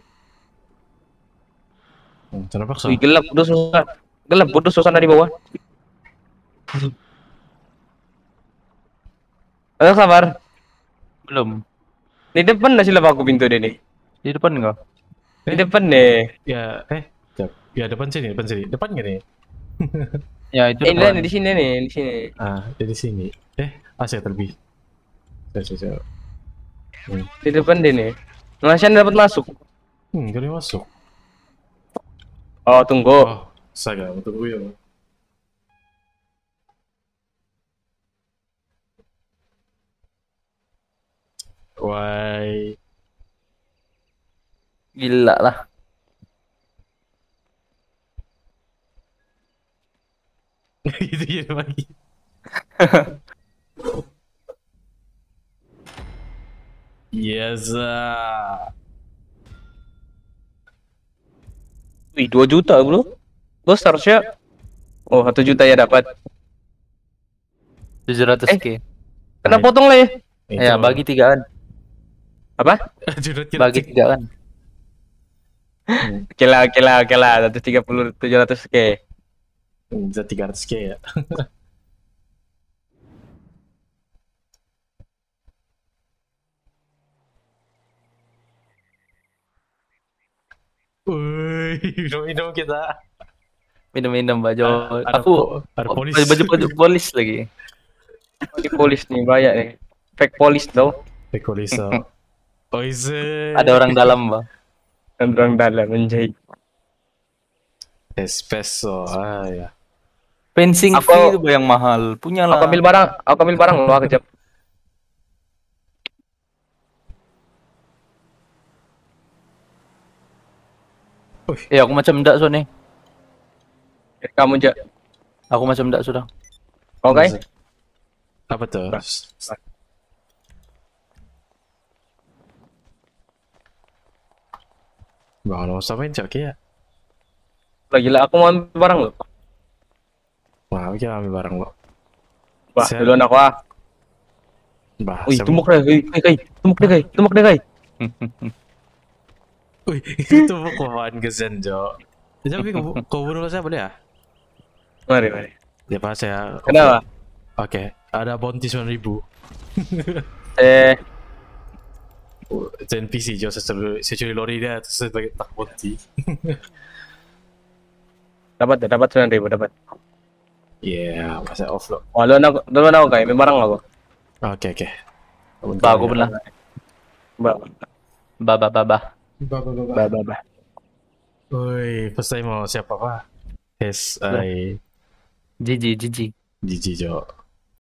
[SPEAKER 1] Hmm, cara paksa.
[SPEAKER 2] Wih gelap, udah susah. Gelap, udah suasana di bawah. Ayo sabar.
[SPEAKER 3] Belum.
[SPEAKER 2] Di depan nggak silap aku pintu deh nih.
[SPEAKER 3] Di depan enggak?
[SPEAKER 2] Di depan deh.
[SPEAKER 1] Ya, eh, ya depan sini, depan sini, depan gak nih?
[SPEAKER 3] Ya, itu
[SPEAKER 2] Eh,
[SPEAKER 3] depan.
[SPEAKER 2] ini di sini nih, di sini.
[SPEAKER 1] Ah, dia di sini. Eh, ah saya terlebih. Saya, saya, saya. Hmm,
[SPEAKER 2] Di depan deh nih. Ngasian dapat masuk.
[SPEAKER 1] hmm gak masuk.
[SPEAKER 2] Oh, tunggu.
[SPEAKER 1] Oh, saya tunggu ya. Why?
[SPEAKER 3] Gila lah.
[SPEAKER 1] itu ya lagi. yes.
[SPEAKER 2] Wih, 2 juta bro. Bos harusnya. Oh, 1 juta ya dapat.
[SPEAKER 3] 700k.
[SPEAKER 2] Kena potong lah ya.
[SPEAKER 3] Ya, bagi tigaan.
[SPEAKER 2] Apa?
[SPEAKER 3] Bagi tigaan.
[SPEAKER 2] Oke lah, oke lah, oke lah. 130, 700 k.
[SPEAKER 1] Bisa 300k ya. Wih, minum-minum kita.
[SPEAKER 3] Minum-minum baju.
[SPEAKER 1] Ada
[SPEAKER 3] Aku
[SPEAKER 1] ada polis.
[SPEAKER 3] baju baju baju polis lagi.
[SPEAKER 2] Ini polis nih, banyak nih. Fake polis tau.
[SPEAKER 1] Pekolisa. Oize.
[SPEAKER 3] Ada orang dalam, Bang.
[SPEAKER 2] Dan orang dalam menjahit.
[SPEAKER 1] Espresso. Ah ya.
[SPEAKER 3] Fencing
[SPEAKER 2] Aku-
[SPEAKER 3] fee itu yang mahal. Punya lah.
[SPEAKER 2] Aku ambil barang, aku ambil barang lo kejap.
[SPEAKER 3] Eh, aku macam ndak so nih.
[SPEAKER 2] Kamu aja.
[SPEAKER 3] Aku macam ndak sudah.
[SPEAKER 2] Oke?
[SPEAKER 1] Apa tuh? Bang, mau samain cok ya?
[SPEAKER 2] Lagi lah aku mau ambil barang lo.
[SPEAKER 1] Wah, kita ambil barang lo.
[SPEAKER 2] Wah,
[SPEAKER 1] Saya-
[SPEAKER 2] duluan aku ah.
[SPEAKER 1] Bah,
[SPEAKER 2] Wih,
[SPEAKER 1] siapa-
[SPEAKER 2] tumuk deh, wih, kai, kai, tumuk deh, kai, tumuk deh, kai.
[SPEAKER 1] Wih, itu pokoknya gezen Jo. Tapi kau, kau bunuh saya boleh ya?
[SPEAKER 2] Mari, mari.
[SPEAKER 1] Ya pas saya.
[SPEAKER 2] Kenapa?
[SPEAKER 1] Oke, ada bounty 9000
[SPEAKER 2] Eh,
[SPEAKER 1] Itu NPC Jo, saya curi, saya curi lori dia terus saya bagi tak bounty.
[SPEAKER 2] dapat deh, dapat sembilan ribu, dapat.
[SPEAKER 1] Iya, pas saya off lo.
[SPEAKER 2] Wah, duluan aku, duluan aku kai, ambil barang aku.
[SPEAKER 1] Oke oke.
[SPEAKER 3] Ba aku belah.
[SPEAKER 2] Ba,
[SPEAKER 3] Ba ba ba ba.
[SPEAKER 2] Ba, ba, ba.
[SPEAKER 1] Woi, first time mau siapa pak? Yes, I
[SPEAKER 3] GG GG.
[SPEAKER 1] GG Jo.